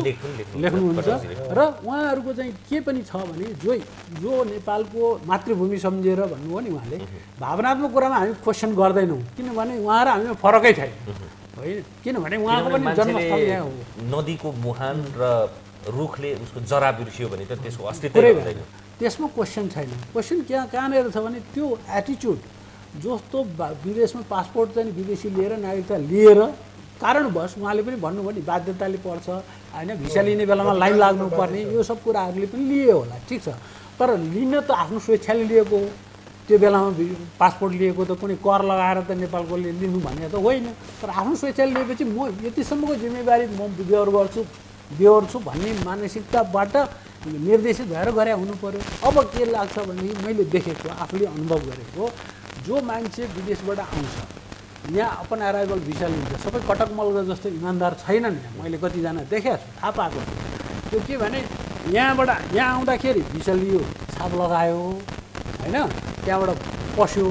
लेख्नुहुन्छ। र उहाँहरूको चाहिँ के पनि छ भने जो जो नेपालको मातृभूमि सम्झेर भन्नुभयो नि उहाँले भावनात्मक कुरामा हामी क्वेसन गर्दैनौँ। किनभने उहाँ र हामीमा फरकै छैन होइन किनभने उहाँको पनि जन्मस्थल यहाँ हो। नदीको मुहान र रुखले उसको जरा बिर्सियो भने त त्यसको अस्तित्व त्यसमा क्वेसन छैन। क्वेसन कहाँ कहाँनिर छ भने त्यो एटिच्युड जस्तो विदेशमा पासपोर्ट चाहिँ विदेशी लिएर नागरिकता लिएर कारणवश उहाँले पनि भन्नुभयो नि बाध्यताले पर्छ होइन भिसा लिने बेलामा लाइन लाग्नुपर्ने यो सब कुराहरूले पनि लियो होला ठिक छ। तर लिन त आफ्नो स्वेच्छाले लिएको हो। त्यो बेलामा पासपोर्ट लिएको त कुनै कर लगाएर त नेपालकोले लिनु भन्ने त होइन। तर आफ्नो स्वेच्छाले लिएपछि म यतिसम्मको जिम्मेवारी म बेहोर गर्छु बेहोर्छु भन्ने मानसिकताबाट निर्देशित भएर गरे हुनु पऱ्यो अब के लाग्छ भनेदेखि मैले देखेको आफूले अनुभव गरेको जो मान्छे विदेशबाट आउँछ यहाँ अपन एराइभल भिसा लिन्छ सबै कटक मलगा जस्तो इमान्दार छैनन् यहाँ। मैले कतिजना देखेको छु थाहा पाएको छु। त्यो के भने यहाँबाट यहाँ आउँदाखेरि भिसा लियो छाप लगायो होइन? त्यहाँबाट पस्यो।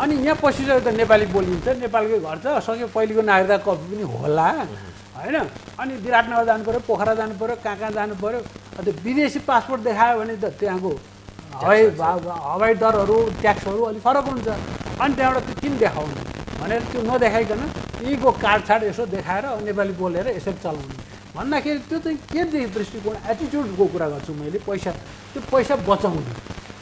अनि यहाँ पसिसक्यो त नेपाली बोलिन्छ नेपालकै घर छ सक्यो पहिलेको नागरिकता कपी पनि होला। होइन? अनि विराटनगर जानु पऱ्यो पोखरा जानु पऱ्यो कहाँ कहाँ जानु पऱ्यो अन्त विदेशी पासपोर्ट देखायो भने त त्यहाँको हवाई हवाई दरहरू ट्याक्सहरू अलिक फरक हुन्छ। अनि त्यहाँबाट त्यो किन देखाउनु? भनेर त्यो नदेखाइकन यहीँको काटछाड यसो देखाएर नेपाली बोलेर यसरी चलाउनु। भन्दाखेरि त्यो चाहिँ के दृष्टिकोण एटिट्युडको कुरा गर्छु मैले पैसा। त्यो पैसा बचाउनु।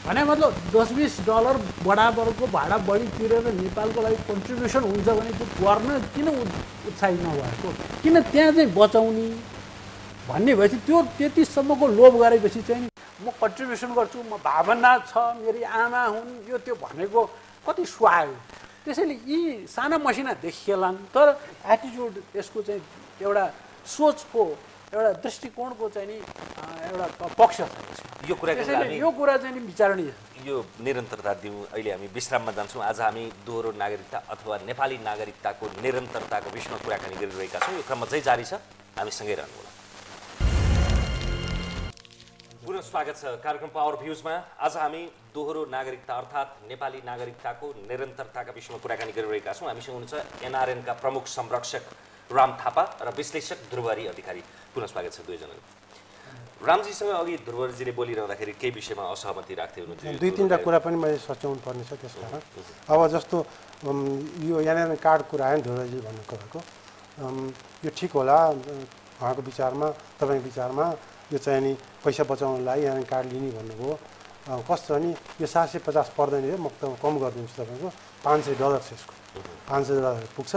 भने मतलब दस बिस डलर बराबरको भाडा बढी तिरेर नेपालको लागि कन्ट्रिब्युसन हुन्छ भने त्यो गर्न किन उत्- उत्साही नभएको? किन त्यहाँ चाहिँ बचाउने? भन्ने भएपछि त्यो त्यतिसम्मको लोभ गरेपछि चाहिँ म कन्ट्रिब्युसन गर्छु म भावना छ मेरी आमा हुन् यो त्यो भनेको कति सुहायो। त्यसैले यी साना मसिना देखिएलान् तर एटिट्युड यसको चाहिँ एउटा सोचको एउटा दृष्टिकोणको चाहिँ नि एउटा पक्ष छ यो हामी यो कुरा चाहिँ नि विचारणीय यो निरन्तरता दिउँ। अहिले हामी विश्राममा जान्छौँ। आज हामी दोहोरो नागरिकता अथवा नेपाली नागरिकताको निरन्तरताको विषयमा कुराकानी गरिरहेका छौँ। यो क्रम अझै जारी छ। हामी सँगै रहनुहोला पुनः स्वागत छ कार्यक्रम पावर भ्युजमा आज हामी दोहोरो नागरिकता अर्थात् नेपाली नागरिकताको निरन्तरताका विषयमा कुराकानी गरिरहेका छौँ। हामीसँग हुनुहुन्छ एनआरएनका प्रमुख संरक्षक राम थापा र विश्लेषक ध्रुवहरी अधिकारी। पुनः स्वागत छ दुवैजना रामजीसँग अघि ध्रुवजीले बोलिरहँदाखेरि केही विषयमा असहमति राख्दै हुनुहुन्थ्यो। दुई तिनवटा कुरा पनि मैले सच्याउनु पर्ने छ त्यस कारण। अब जस्तो यो यहाँनिर कार्ड कुरा आयो नि ढोराजी भन्नु अम, यो ठिक होला उहाँको विचारमा तपाईँको विचारमा यो चाहिँ नि पैसा बचाउनलाई यहाँ कार्ड लिने भन्नुभयो। कस्तो भने यो सात सय पचास पर्दैन है म त कम गरिदिन्छु तपाईँको। पाँच सय डलर छ यसको। पाँच सय डलर पुग्छ।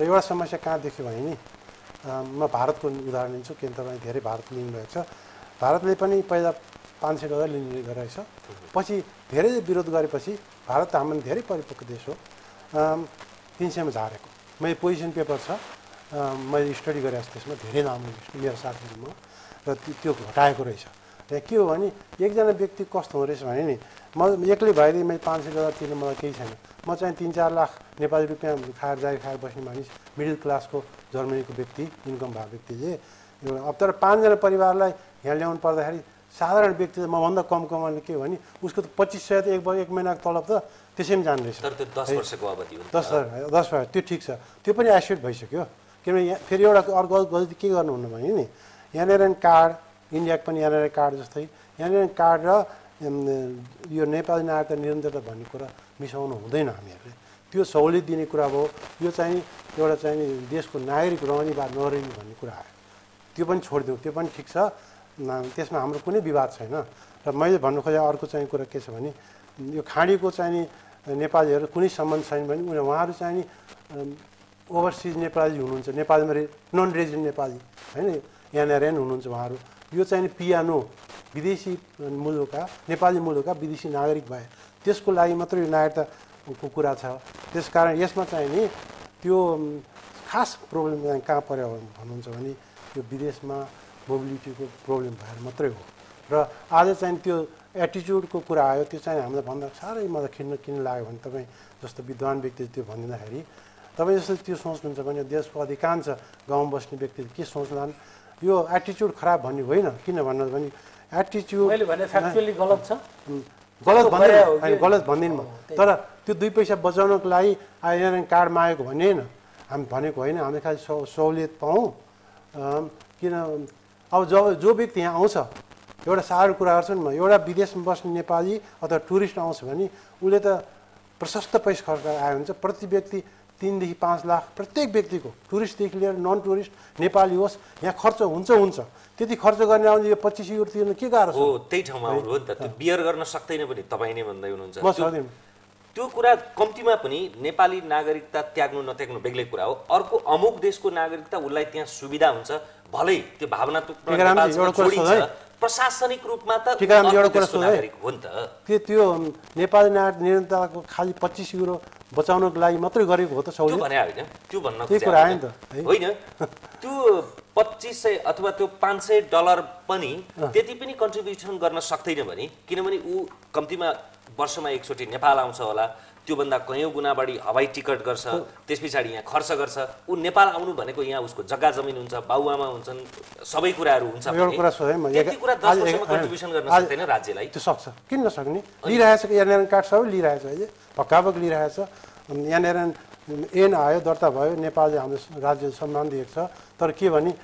र एउटा समस्या कहाँ देख्यो भने नि म भारतको उदाहरण लिन्छु किन तपाईँ धेरै भारतको लिनुभएको छ। भारतले पनि पहिला पाँच सय डलर लिने गरेको छ पछि धेरै विरोध गरेपछि भारत त हाम्रो धेरै परिपक्व देश हो। तिन सयमा झारेको। मैले पोजिसन पेपर छ। मैले स्टडी गरेको छु त्यसमा धेरै नाम मेरो साथीहरूमा र त्यो घटाएको रहेछ। र के हो भने एकजना व्यक्ति कस्तो हुँदो रहेछ भने नि म एक्लै भएदेखि मैले पाँच सय डलर तिर्नु मलाई केही छैन। म चाहिँ तिन चार लाख नेपाली रुपियाँ खाएर जारी खाएर बस्ने मानिस मिडल क्लासको जर्मनीको व्यक्ति इन्कम भएको व्यक्तिले एउटा अब तर पाँचजना परिवारलाई यहाँ ल्याउनु पर्दाखेरि साधारण व्यक्ति त मभन्दा कम कमाउने के हो भने उसको त पच्चिस सय त एक ब- एक महिनाको तलब त त्यसै पनि जाँदैछ दस वर्षको अवधि दस दस हजार त्यो ठिक छ। त्यो पनि एसिड भइसक्यो। किनभने यहाँ फेरि एउटा अर्को गल्ती के गर्नुहुन्न भने नि यहाँनिर कार्ड इन्डियाको पनि यहाँनिर कार्ड जस्तै यहाँनिर कार्ड र यो नेपाली नागरिकता निरन्तरता भन्ने कुरा मिसाउनु हुँदैन हामीहरूले। त्यो सहुलियत दिने कुरा भयो यो चाहिँ एउटा चाहिँ देशको नागरिक रहने वा नरहने भन्ने कुरा आयो त्यो पनि छोडिदिउँ। त्यो पनि ठिक छ। त्यसमा हाम्रो कुनै विवाद छैन। र मैले भन्नु खोजेको अर्को चाहिँ कुरा के छ भने यो खाडीको चाहिँ नि नेपालीहरू कुनै सम्बन्ध छैन भने उनीहरू उहाँहरू चाहिँ नि ओभरसिज नेपाली हुनुहुन्छ। नेपालीमा रे नन रेजिडेन्ट नेपाली। होइन? यहाँनिर हुनुहुन्छ उहाँहरू। यो चाहिँ पियानो विदेशी मुलुकका नेपाली मुलुकका विदेशी नागरिक भए। त्यसको लागि मात्रै यो नागरिकताको कुरा छ। त्यसकारण यसमा चाहिँ नि त्यो खास प्रब्लम चाहिँ कहाँ पर्यो भन्नुहुन्छ भने यो विदेशमा मोबिलिटीको प्रब्लम भएर मात्रै हो। र आज चाहिँ त्यो एटिच्युडको कुरा आयो त्यो चाहिँ हामीलाई भन्दा साह्रै मलाई खिन्न किन लाग्यो भने तपाईँ जस्तो विद्वान व्यक्ति त्यो भनिदिँदाखेरि तपाईँ जस्तो त्यो सोच्नुहुन्छ भने देशको अधिकांश गाउँमा बस्ने व्यक्तिले के सोच्लान्? यो एटिच्युड खराब भन्ने होइन किन भन्नु भने एटिच्युड भने गलत छ। गलत भन्दैन। होइन गलत भन्दिनँ म। तर त्यो दुई पैसा बचाउनको लागि आइएनएन कार्ड मागेको भन्ने होइन हामी भनेको होइन हामीले खालि सौ सहुलियत पाउँ किन अब जब जो व्यक्ति यहाँ आउँछ एउटा साधारण कुरा गर्छु नि म एउटा विदेशमा बस्ने नेपाली अथवा टुरिस्ट आउँछ भने उसले त प्रशस्त पैसा खर्च आयो हुन्छ प्रति व्यक्ति तिनदेखि पाँच लाख प्रत्येक व्यक्तिको टुरिस्टदेखि लिएर नन टुरिस्ट नेपाली होस् यहाँ खर्च हुन्छ हुन्छ। त्यति खर्च गर्ने आउने यो पच्चिस युरो तिर्नु के गाह्रो हो त्यही ठाउँमा आउनु हो नि त। त्यो बियर गर्न सक्दैन पनि तपाईँ नै भन्दै हुनुहुन्छ। म त्यो- सक्दिनँ त्यो कुरा कम्तीमा पनि नेपाली नागरिकता त्याग्नु नत्याग्नु बेग्लै कुरा हो। अर्को अमुक देशको नागरिकता उसलाई त्यहाँ सुविधा हुन्छ। भलै त्यो भावनात्मक प्रशासनिक रूपमा त हो नि त। के त्यो नेपाली निरन्तरताको खालि पच्चिस युरो बचाउनको लागि मात्रै गरेको हो त भने होइन त्यो भन्न कुरा आयो नि त। होइन त्यो पच्चिस सय अथवा त्यो पाँच सय डलर पनि त्यति पनि कन्ट्रिब्युसन गर्न सक्दैन भने किनभने ऊ कम्तीमा वर्षमा एकचोटि नेपाल आउँछ होला त्योभन्दा कयौँ गुणा बढी हवाई टिकट गर्छ त्यस पछाडि यहाँ खर्च गर्छ। ऊ नेपाल आउनु भनेको यहाँ उसको जग्गा जमिन हुन्छ बाबुआमा हुन्छन् सबै कुराहरू हुन्छ राज्यलाई। त्यो सक्छ। किन नसक्ने लिइरहेछ एनएन कार्ड सबै लिइरहेछ अहिले भक्काभक लिइरहेछ। एनएन एन आयो दर्ता भयो नेपालले हाम्रो राज्य सम्मान दिएको छ। तर के भने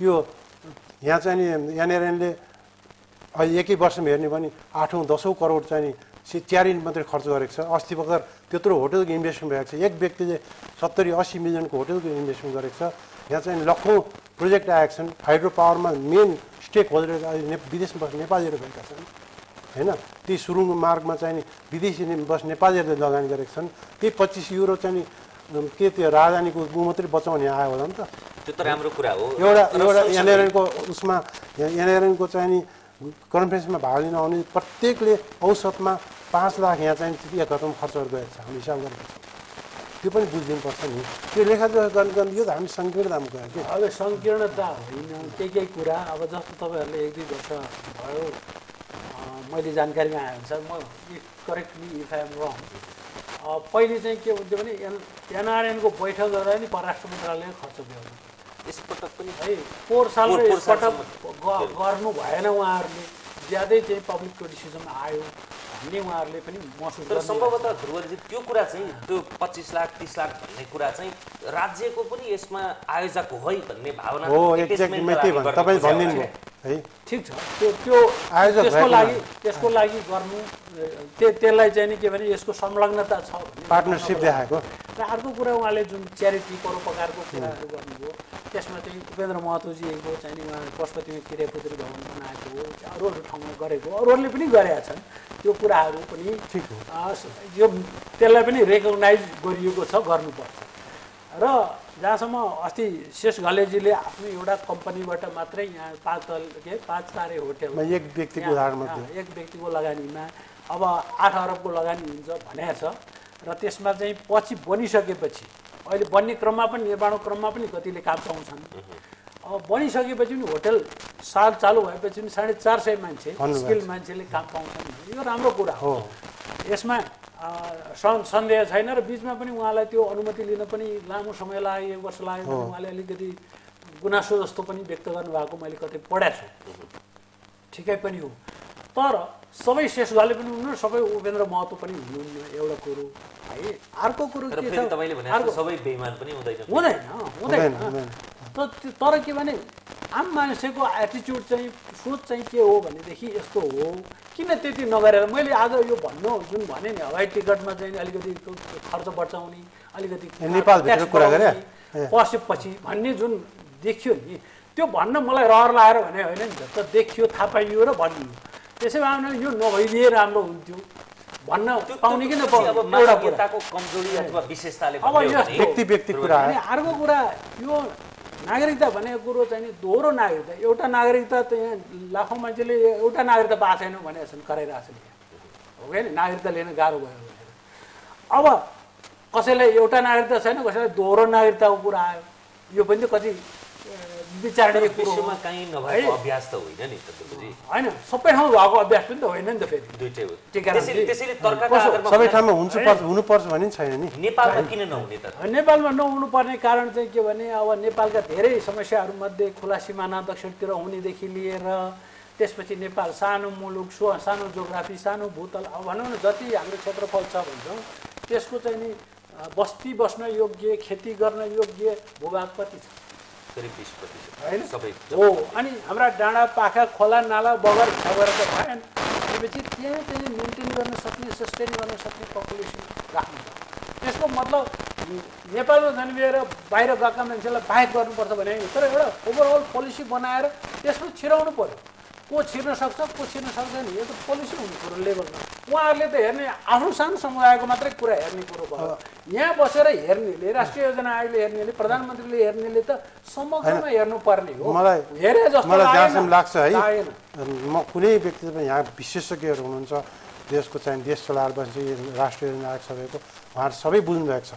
त्यो यहाँ चाहिँ नि एनएनले अहिले एकै वर्षमा हेर्ने भने आठौँ दसौँ करोड चाहिँ च्यारिन मात्रै खर्च गरेको छ। अस्ति भर्खर त्यत्रो होटलको इन्भेस्टमेन्ट भएको छ। एक व्यक्तिले सत्तरी अस्सी मिलियनको होटलको इन्भेस्टमेन्ट गरेको छ। यहाँ चाहिँ लखौँ प्रोजेक्ट आएका छन्। हाइड्रो पावरमा मेन स्टेक होल्डर अहिले विदेशमा बस्ने नेपालीहरू भएका छन्। होइन? त्यही सुरुङ मार्गमा चाहिँ नि विदेशी बस नेपालीहरूले लगानी गरेका छन्। त्यही पच्चिस युरो चाहिँ के त्यो राजधानीको ऊ मात्रै बचाउने आयो होला नि त। त्यो त राम्रो कुरा हो। एउटा एउटा एनआरएनको उसमा एनआरएनको चाहिँ नि कन्फरेन्समा भाग लिन आउने प्रत्येकले औसतमा पाँच लाख यहाँ चाहिँ एक हप्तामा खर्चहरू गरेको छ हामीले हिसाब गरेको छौँ। त्यो पनि बुझिदिनुपर्छ नि। त्यो लेखाजोखा गर्नु गर्नु यो त हामी सङ्कीर्णतामा गयो कि। अब सङ्कीर्णता होइन केही केही कुरा। अब जस्तो तपाईँहरूले एक दुई वर्ष भयो मैले जानकारीमा आए अनुसार म करेक्टली इफ आइएम रङ पहिले चाहिँ के हुन्थ्यो भने एन एनआरएनको बैठक गर्दा नि परराष्ट्र मन्त्रालय खर्च भ्याउनु यसपटक पनि है पोहोर साल र यसपटक ग- गर्नु भएन उहाँहरूले। ज्यादै चाहिँ पब्लिकको डिसिजन आयो। भन्ने उहाँहरूले पनि महसुस तर सम्भवतः ध्रुवजी त्यो कुरा चाहिँ त्यो पच्चिस लाख तिस लाख भन्ने कुरा चाहिँ राज्यको पनि यसमा आयोजक हो है भन्ने भावना हो तपाईँ भनिदिनु है? ठिक छ। त्यो त्यो आयोजक त्यसको लागि त्यसको लागि गर्नु त्यो त्यसलाई चाहिँ नि के भने यसको संलग्नता छ पार्टनरसिप देखाएको। र अर्को कुरा उहाँले जुन च्यारिटी परोपकारको कुराहरू गर्नुभयो त्यसमा चाहिँ उपेन्द्र महतोजीको चाहिँ नि उहाँ पशुपतिमा किरेपुत्री भवन बनाएको हो अरू अरू ठाउँमा गरेको अरूहरूले पनि गरेका छन्। त्यो कुराहरू पनि ठिक हो। यो त्यसलाई पनि रेकगनाइज गरिएको छ गर्नुपर्छ। र जहाँसम्म अस्ति शेष घलेजीले आफ्नो एउटा कम्पनीबाट मात्रै यहाँ पाँच तल के पाँच तारे होटेल म एक व्यक्तिको एक व्यक्तिको लगानीमा अब आठ अरबको लगानी हुन्छ भनेको छ। र त्यसमा चाहिँ पछि बनिसकेपछि अहिले बन्ने क्रममा पनि निर्माणको क्रममा पनि कतिले काम पाउँछन्। अब बनिसकेपछि पनि होटल साल चालु भएपछि पनि साढे चार सय मान्छे स्किल मान्छेले काम पाउँछन् यो राम्रो कुरा हो। यसमा सन् सन्देह छैन र बिचमा पनि उहाँलाई त्यो अनुमति लिन पनि लामो समय लाग्यो एक वर्ष लाग्यो भने उहाँले अलिकति गुनासो जस्तो पनि व्यक्त गर्नुभएको मैले कतै पढाएको छु। ठिकै पनि हो। तर सबै शेषगाले पनि हुनु सबै उपेन्द्र महतो पनि हुनुहुन्न एउटा कुरो। है अर्को कुरो के फेरि छ? हुँदैन हुँदैन। तर के भने आम मान्छेको एटिच्युड चाहिँ सोच चाहिँ के हो भनेदेखि यस्तो हो। किन त्यति नगरेर? मैले आज यो भन्नु जुन भने नि हवाई टिकटमा चाहिँ अलिकति खर्च बचाउने अलिकति गरे? बढाउने, पसेपछि भन्ने जुन देखियो नि त्यो भन्न मलाई रहर लाएर भने होइन नि त देखियो थाहा पाइयो र भनियो। त्यसै भए यो नभइदिए राम्रो हुन्थ्यो। भन्न पाउने कि नपाउने अब एउटा कुरा। मानवीयताको कमजोरी अथवा विशेषताले अब भन्यो यस्तो- भने व्यक्ति व्यक्ति कुरा अनि अर्को कुरा यो नागरिकता भनेको कुरो चाहिँ नि दोहोरो नागरिकता। एउटा नागरिकता त यहाँ लाखौँ मान्छेले एउटा नागरिकता पाएको छैन भनेका छन् कराइरहेको छन् यहाँ हो नि? नागरिकता लिन गाह्रो भयो भनेर। अब कसैलाई एउटा नागरिकता छैन कसैलाई दोहोरो नागरिकताको कुरा आयो। यो पनि कति विचारणीय विश्वमा कहीँ नभएको? अभ्यास त होइन नि त होइन सबै ठाउँमा भएको अभ्यास पनि त होइन नि त फेरि। दुइटै हो। टिकाराम त्यसैले तर्कका? आधारमा सबै ठाउँमा हुन्छ पर्छ हुनुपर्छ भन्ने पनि छैन नि। नेपालमा किन नहुने त? नेपालमा नहुनुपर्ने कारण चाहिँ के भने अब नेपालका धेरै समस्याहरूमध्ये खुला सिमाना दक्षिणतिर हुनेदेखि लिएर त्यसपछि नेपाल सानो मुलुक सो सानो जोग्राफी सानो भूतल अब भनौँ न जति हाम्रो क्षेत्रफल छ भन्छौँ त्यसको चाहिँ नि बस्ती बस्न योग्य खेती गर्न योग्य भूभाग कति छ। करिब बिस प्रतिशत। होइन? सबै हो अनि हाम्रा डाँडा पाखा खोला नाला बगर छगएर त भएन। भनेपछि त्यहाँ चाहिँ मेन्टेन गर्न सक्ने सस्टेन गर्न सक्ने पपुलेसन राख्नु त्यसको मतलब नेपालमा जन्मिएर बाहिर गएका मान्छेलाई बाहेक गर्नुपर्छ भने तर एउटा ओभरअल पोलिसी बनाएर त्यसमा छिराउनु पऱ्यो को छिर्न सक्छ को छिर्न सक्दैन। यो त पोलिसी हुनु पऱ्यो लेभलमा उहाँहरूले त हेर्ने आफ्नो सानो समुदायको मात्रै कुरा हेर्ने कुरो भयो। यहाँ बसेर हेर्नेले राष्ट्रिय योजना आयोगले हेर्नेले प्रधानमन्त्रीले हेर्नेले त समग्रमा हेर्नुपर्ने हो। मलाई हेरे जस्तो मलाई। जहाँसम्म लाग्छ है। म कुनै व्यक्ति यहाँ विशेषज्ञहरू हुनुहुन्छ। देशको चाहिँ देश चलाएर बस्ने राष्ट्रिय नायक सबैको उहाँहरू सबै बुझ्नुभएको छ।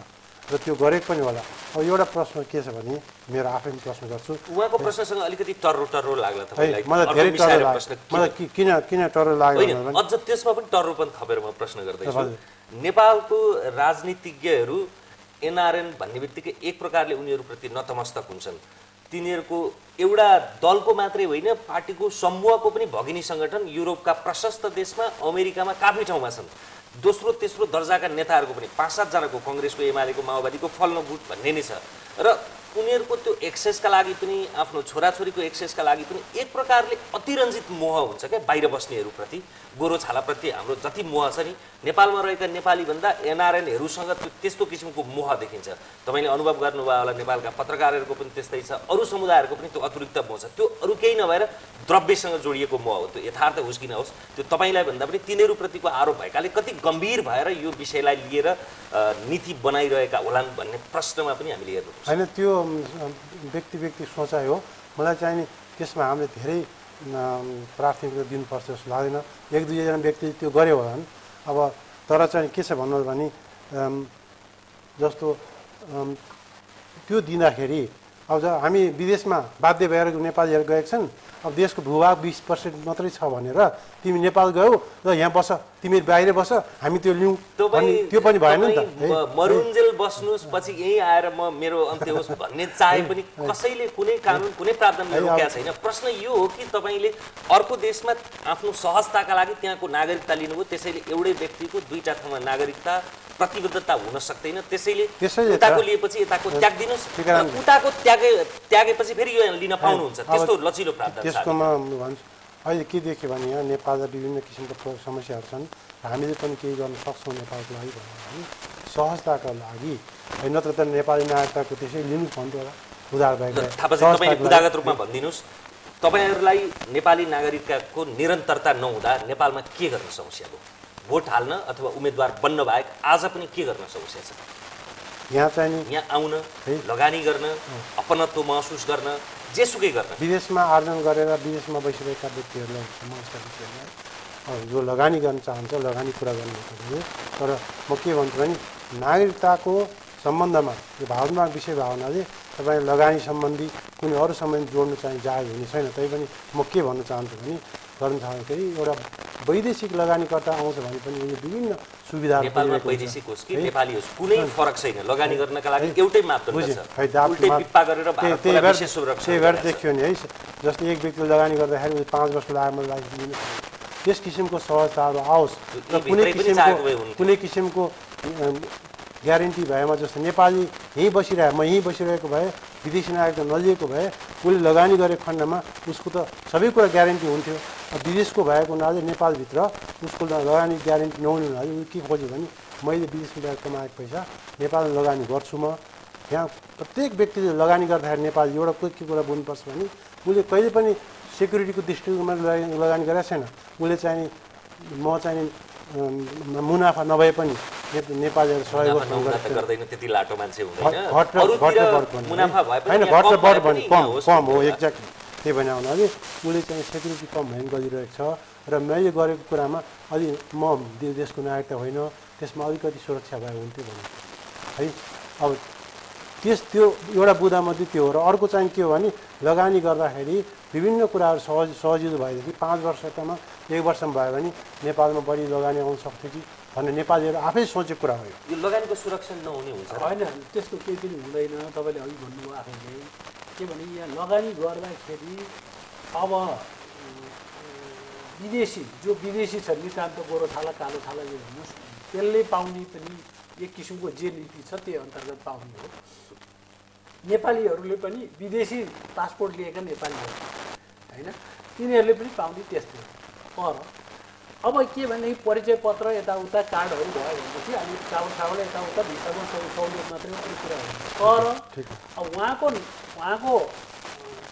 र त्यो गरेको पनि होला। अब एउटा प्रश्न के छ भने मेरो आफै पनि प्रश्न गर्छु। उहाँको प्रश्नसँग अलिकति टर्रो टर्रो लाग्ला तपाईँलाई। मलाई धेरै टर्रो के मलाई किन किन टर्रो लाग्यो अझ त्यसमा पनि टर्रोपन थपेर म प्रश्न गर्दैछु। नेपालको राजनीतिज्ञहरू एनआरएन भन्ने बित्तिकै एक प्रकारले उनीहरूप्रति नतमस्तक हुन्छन्। तिनीहरूको एउटा दलको मात्रै होइन पार्टीको समूहको पनि भगिनी सङ्गठन युरोपका प्रशस्त देशमा अमेरिकामा काफी ठाउँमा छन्। दोस्रो तेस्रो दर्जाका नेताहरूको पनि पाँच सातजनाको कङ्ग्रेसको एमालेको माओवादीको फल्न बुट भन्ने नै छ। र उनीहरूको त्यो एक्सेसका लागि पनि आफ्नो छोराछोरीको एक्सेसका लागि पनि एक प्रकारले अतिरञ्जित मोह हुन्छ क्या बाहिर बस्नेहरूप्रति। गोरो छालाप्रति हाम्रो जति मोह छ नि नेपालमा रहेका नेपालीभन्दा एनआरएनहरूसँग त्यो त्यस्तो किसिमको मोह देखिन्छ। तपाईँले अनुभव गर्नुभयो होला नेपालका पत्रकारहरूको पनि त्यस्तै छ अरू समुदायहरूको पनि त्यो अतिरिक्त मोह छ। त्यो अरू केही नभएर द्रव्यसँग जोडिएको मोह हो। त्यो यथार्थ होस् कि नहोस् त्यो तपाईँलाई भन्दा पनि तिनीहरूप्रतिको आरोप भएकाले कति गम्भीर भएर यो विषयलाई लिएर नीति बनाइरहेका होलान् भन्ने प्रश्नमा पनि हामीले हेर्नुपर्छ। होइन त्यो व्यक्ति व्यक्ति सोचाइ हो। मलाई चाहिँ त्यसमा हामीले धेरै प्राथमिकता दिनुपर्छ जस्तो लाग्दैन। एक दुईजना व्यक्ति त्यो गर्यो होला अब तर चाहिँ के छ भन्नु भने जस्तो त्यो दिँदाखेरि अब हामी विदेशमा बाध्य भएर नेपालीहरू गएका छन् अब देशको भूभाग बिस पर्सेन्ट मात्रै छ भनेर तिमी नेपाल गयौ र यहाँ बस तिमी बाहिर बस हामी त्यो लिउँ त्यो पनि भएन नि त। मरुन्जेल बस्नुहोस् पछि यहीँ आएर म मेरो अन्त्य होस् भन्ने चाहे पनि कसैले कुनै कानुन कुनै रोकेका छैन। प्रश्न यो हो कि तपाईँले अर्को देशमा आफ्नो सहजताका लागि त्यहाँको नागरिकता लिनुभयो त्यसैले एउटै व्यक्तिको दुईटा ठाउँमा नागरिकता प्रतिबद्धता हुन सक्दैन। त्यसैले उताको लिएपछि यताको त्यागिदिनुहोस् उताको त्यागे त्यागेपछि फेरि यो लिन पाउनुहुन्छ। त्यस्तो लचिलो प्रावधान त्यसकोमा भन्छु अहिले के देख्यो भने यहाँ नेपालमा विभिन्न किसिमका समस्याहरू छन्। हामीले पनि केही गर्न सक्छौँ नेपालको लागि भन्यो भने सहजताका लागि है नत्र त नेपाली नागरिकताको त्यसै लिनु भन्थ्यो होला। उधार भएको बुदागत रूपमा भनिदिनुहोस्। तपाईँहरूलाई नेपाली नागरिकताको निरन्तरता नहुँदा नेपालमा के गर्न समस्या भयो? भोट हाल्न अथवा उम्मेद्वार बन्न बाहेक आज पनि के गर्न समस्या छ यहाँ चाहिँ यहाँ आउन। लगानी गर्न अपनत्व महसुस गर्न जेसुकै गर्न। विदेशमा आर्जन गरेर विदेशमा बसिरहेका व्यक्तिहरूलाई व्यक्तिहरूलाई जो लगानी गर्न चाहन्छ लगानी पुरा गर्नु तर म के भन्छु भने नागरिकताको सम्बन्धमा यो भावनात्मक विषय भावनाले तपाईँ लगानी सम्बन्धी कुनै अरू सम्बन्धी जोड्नु चाहिँ जायज हुने छैन। तैपनि म के भन्न चाहन्छु भने गर्न चाहन्दाखेरि एउटा वैदेशिक लगानीकर्ता आउँछ भने पनि उनले विभिन्न सुविधाहरू नेपालमा। वैदेशिक होस् कि? नेपाली होस् कुनै फरक छैन लगानी गर्नका लागि एउटै त्यही- भएर। देखियो नि है जस्तो एक व्यक्तिले लगानी गर्दाखेरि उसले पाँच वर्ष दिनु पर्यो। त्यस किसिमको सहजताहरू आओस् र कुनै किसिमको। कुनै किसिमको ग्यारेन्टी भएमा जस्तो नेपाली यहीँ बसिरहे म यहीँ बसिरहेको भए विदेशी नागरिकता नलिएको भए उसले लगानी गरेको खण्डमा उसको त सबै कुरा ग्यारेन्टी हुन्थ्यो विदेशको भएको हुनाले नेपालभित्र उसको लगानी ग्यारेन्टी नहुने हुनाले उसले के खोज्यो भने मैले विदेशमा गएर कमाएको पैसा नेपालमा लगानी गर्छु म। यहाँ प्रत्येक व्यक्तिले लगानी गर्दाखेरि नेपाल एउटा के के कुरा बुझ्नुपर्छ भने उसले कहिले पनि सेक्युरिटीको दृष्टिकोणमा लगानी लगानी गरेको छैन। उसले चाहिँ म चाहिँ मुनाफा नभए पनि नेपालीहरू सहयोग मुनाफा भए पनि कम हो एक्ज्याक्टली त्यही भने हुनाले उसले चाहिँ सेक्युरिटी कम भएर गरिरहेको छ र मैले गरेको कुरामा अलि म देशको नागरिकता होइन त्यसमा अलिकति सुरक्षा भए हुन्थ्यो भने। है अब त्यस त्यो एउटा बुदामध्ये त्यो हो र अर्को चाहिँ के हो भने लगानी गर्दाखेरि विभिन्न कुराहरू सहज सजिलो भएदेखि पाँच वर्षतामा एक वर्षमा भयो भने नेपालमा बढी लगानी आउन सक्थ्यो कि भन्ने नेपालीहरू आफै सोचेको कुरा हो यो। लगानीको सुरक्षा नहुने हुन्छ? होइन त्यस्तो केही पनि हुँदैन। तपाईँले अघि भन्नुभयो आफैले। के भने यहाँ लगानी गर्दाखेरि अब विदेशी जो विदेशी छ नितान्त गोरो छाला कालो छाला जो भन्नुहोस् त्यसले पाउने पनि एक किसिमको जे नीति छ त्यही अन्तर्गत पाउने हो। नेपालीहरूले पनि विदेशी पासपोर्ट लिएका नेपालीहरू होइन? तिनीहरूले पनि पाउने त्यस्तै हो। तर अब के भनेदेखि परिचय पत्र यताउता कार्डहरू भयो भनेपछि अलिक चाउल चावल यताउता भिसाको सौ सहुलियत मात्रै अरू कुरा हो। ठिक। तर अब उहाँको उहाँको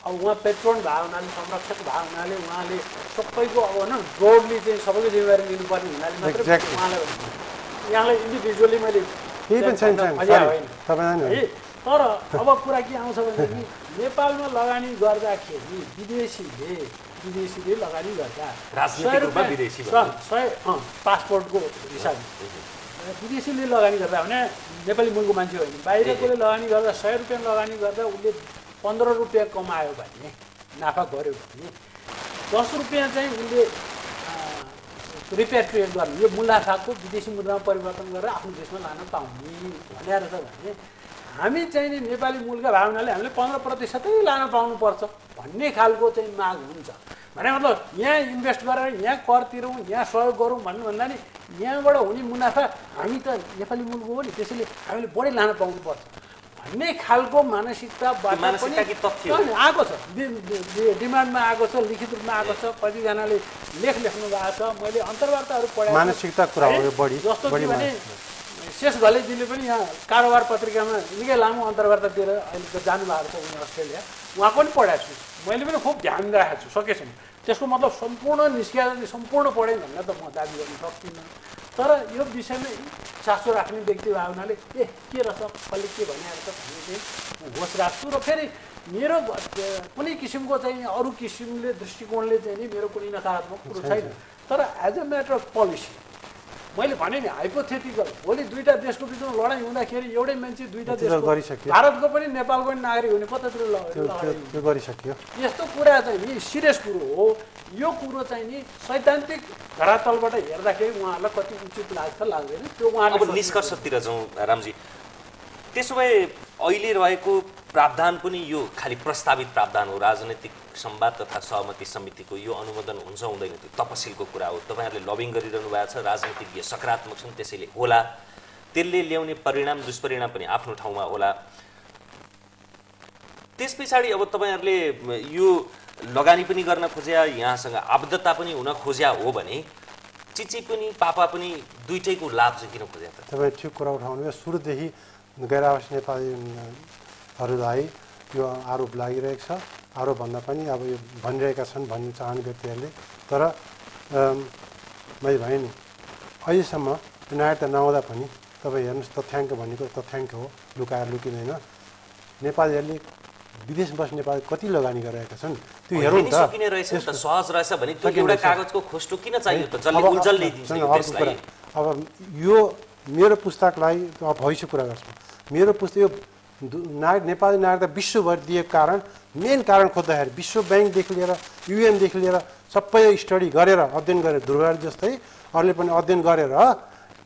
अब उहाँ पेट्रोन भएको हुनाले संरक्षक भएको हुनाले उहाँले सबैको अब भनौँ ब्रोडली चाहिँ सबैको जिम्मेवारी लिनुपर्ने हुनाले मात्रै. उहाँलाई यहाँलाई इन्डिभिजुअली मैले केही पनि छैन छैन खोजेको सरी होइन। तपाईँ है तर अब कुरा के आउँछ भनेदेखि नेपालमा लगानी गर्दाखेरि विदेशीले विदेशीले लगानी गर्दा राजनीतिक सय रुपियाँ- सय पासपोर्टको हिसाबले। विदेशीले लगानी गर्दा भने नेपाली मुलको मान्छे होइन। बाहिरकोले लगानी गर्दा सय रुपियाँ लगानी गर्दा उसले पन्ध्र रुपियाँ कमायो भने नाफा गऱ्यो भने दस रुपियाँ चाहिँ उसले रिपेट्रिएट गर्ने यो मुनाफाको विदेशी मुद्रामा परिवर्तन गरेर आफ्नो देशमा लान पाउने भनेर छ भने हामी चाहिँ नेपाली मूलका भावनाले हामीले पन्ध्र प्रतिशतै लान पाउनुपर्छ भन्ने खालको चाहिँ माग हुन्छ। भने मतलब यहाँ इन्भेस्ट गरेर यहाँ कर तिरौँ यहाँ सहयोग गरौँ भन्नुभन्दा नि यहाँबाट हुने मुनाफा हामी त नेपाली मुलको हो नि त्यसैले हामीले बढी लान पाउनुपर्छ। भन्ने खालको मानसिकताबाट आएको छ। डिमान्डमा आएको छ लिखित रूपमा आएको छ कतिजनाले लेख लेख्नु भएको छ। मैले अन्तर्वार्ताहरू पढाएको छु। मानसिकता कुरा हो यो बढी जस्तो बढी कि भने। शेष घलेजीले पनि यहाँ कारोबार पत्रिकामा निकै लामो अन्तर्वार्ता दिएर अहिले त जानुभएको छ उनी अस्ट्रेलिया। उहाँको पनि पढाएको छु। मैले पनि खुब ध्यान राखेको छु सकेसम्म। त्यसको मतलब सम्पूर्ण निस्किएर सम्पूर्ण पढेँ भनेर त म दाबी गर्न सक्दिनँ। तर यो विषयमा चासो राख्ने व्यक्ति भएको हुनाले ए के रहेछ कसले के भनिरहेको छ भन्ने चाहिँ होस राख्छु। र फेरि मेरो कुनै किसिमको चाहिँ अरू किसिमले दृष्टिकोणले चाहिँ नि मेरो कुनै नकारात्मक कुरो छैन। तर as a matter of policy मैले भने नि हाइपोथेटिकल भोलि दुईवटा देशको बिचमा लडाइँ हुँदाखेरि एउटै मान्छे दुईवटा देशको गरिसक्यो। भारतको पनि नेपालको पनि नागरिक हुने कतातिर त्यो गरिसक्यो। यस्तो कुरा चाहिँ नि सिरियस कुरो हो। यो कुरो चाहिँ नि सैद्धान्तिक धरातलबाट हेर्दाखेरि उहाँहरूलाई कति उचित लाग्छ लाग्दैन। त्यो उहाँले निष्कर्षतिर जाउँ रामजी। त्यसो भए अहिले रहेको प्रावधान पनि यो खालि प्रस्तावित प्रावधान हो राजनैतिक संवाद तथा सहमति समितिको यो अनुमोदन हुन्छ हुँदैन त्यो तपसिलको कुरा हो। तपाईँहरूले लबिङ गरिरहनु भएको छ राजनीतिज्ञ सकारात्मक छन् त्यसैले होला। त्यसले ल्याउने परिणाम दुष्परिणाम पनि आफ्नो ठाउँमा होला। त्यस पछाडि अब तपाईँहरूले यो लगानी पनि गर्न खोज्या यहाँसँग आबद्धता पनि हुन खोज्या हो भने चिची पनि पापा पनि दुइटैको लाभ चाहिँ किन खोज्या त? तपाईँ ठिक कुरा उठाउनु भयो सुरुदेखि गैरावास नेपालीहरूलाई यो आरोप लागिरहेको छ। आरोप भन्दा पनि अब यो भनिरहेका छन् भन्न चाहने व्यक्तिहरूले। तर मैले भने नि अहिलेसम्म यो नागरिकता नआउँदा पनि तपाईँ हेर्नुहोस् तथ्याङ्क भनेको तथ्याङ्क हो लुकाएर लुकिँदैन। नेपालीहरूले विदेश बस्ने नेपाली कति लगानी गरिरहेका छन् त्यो हेरौँ त। अर्को कुरा। अब यो मेरो पुस्तकलाई भविष्य कुरा गर्छु। मेरो पुस्तक यो नागरिक नेपाली नागरिकता विश्वभरि दिएको कारण मेन कारण खोज्दाखेरि विश्व ब्याङ्कदेखि लिएर युएनदेखि लिएर सबै स्टडी गरेर अध्ययन गरेर ध्रुवहरू जस्तै अरूले पनि अध्ययन गरेर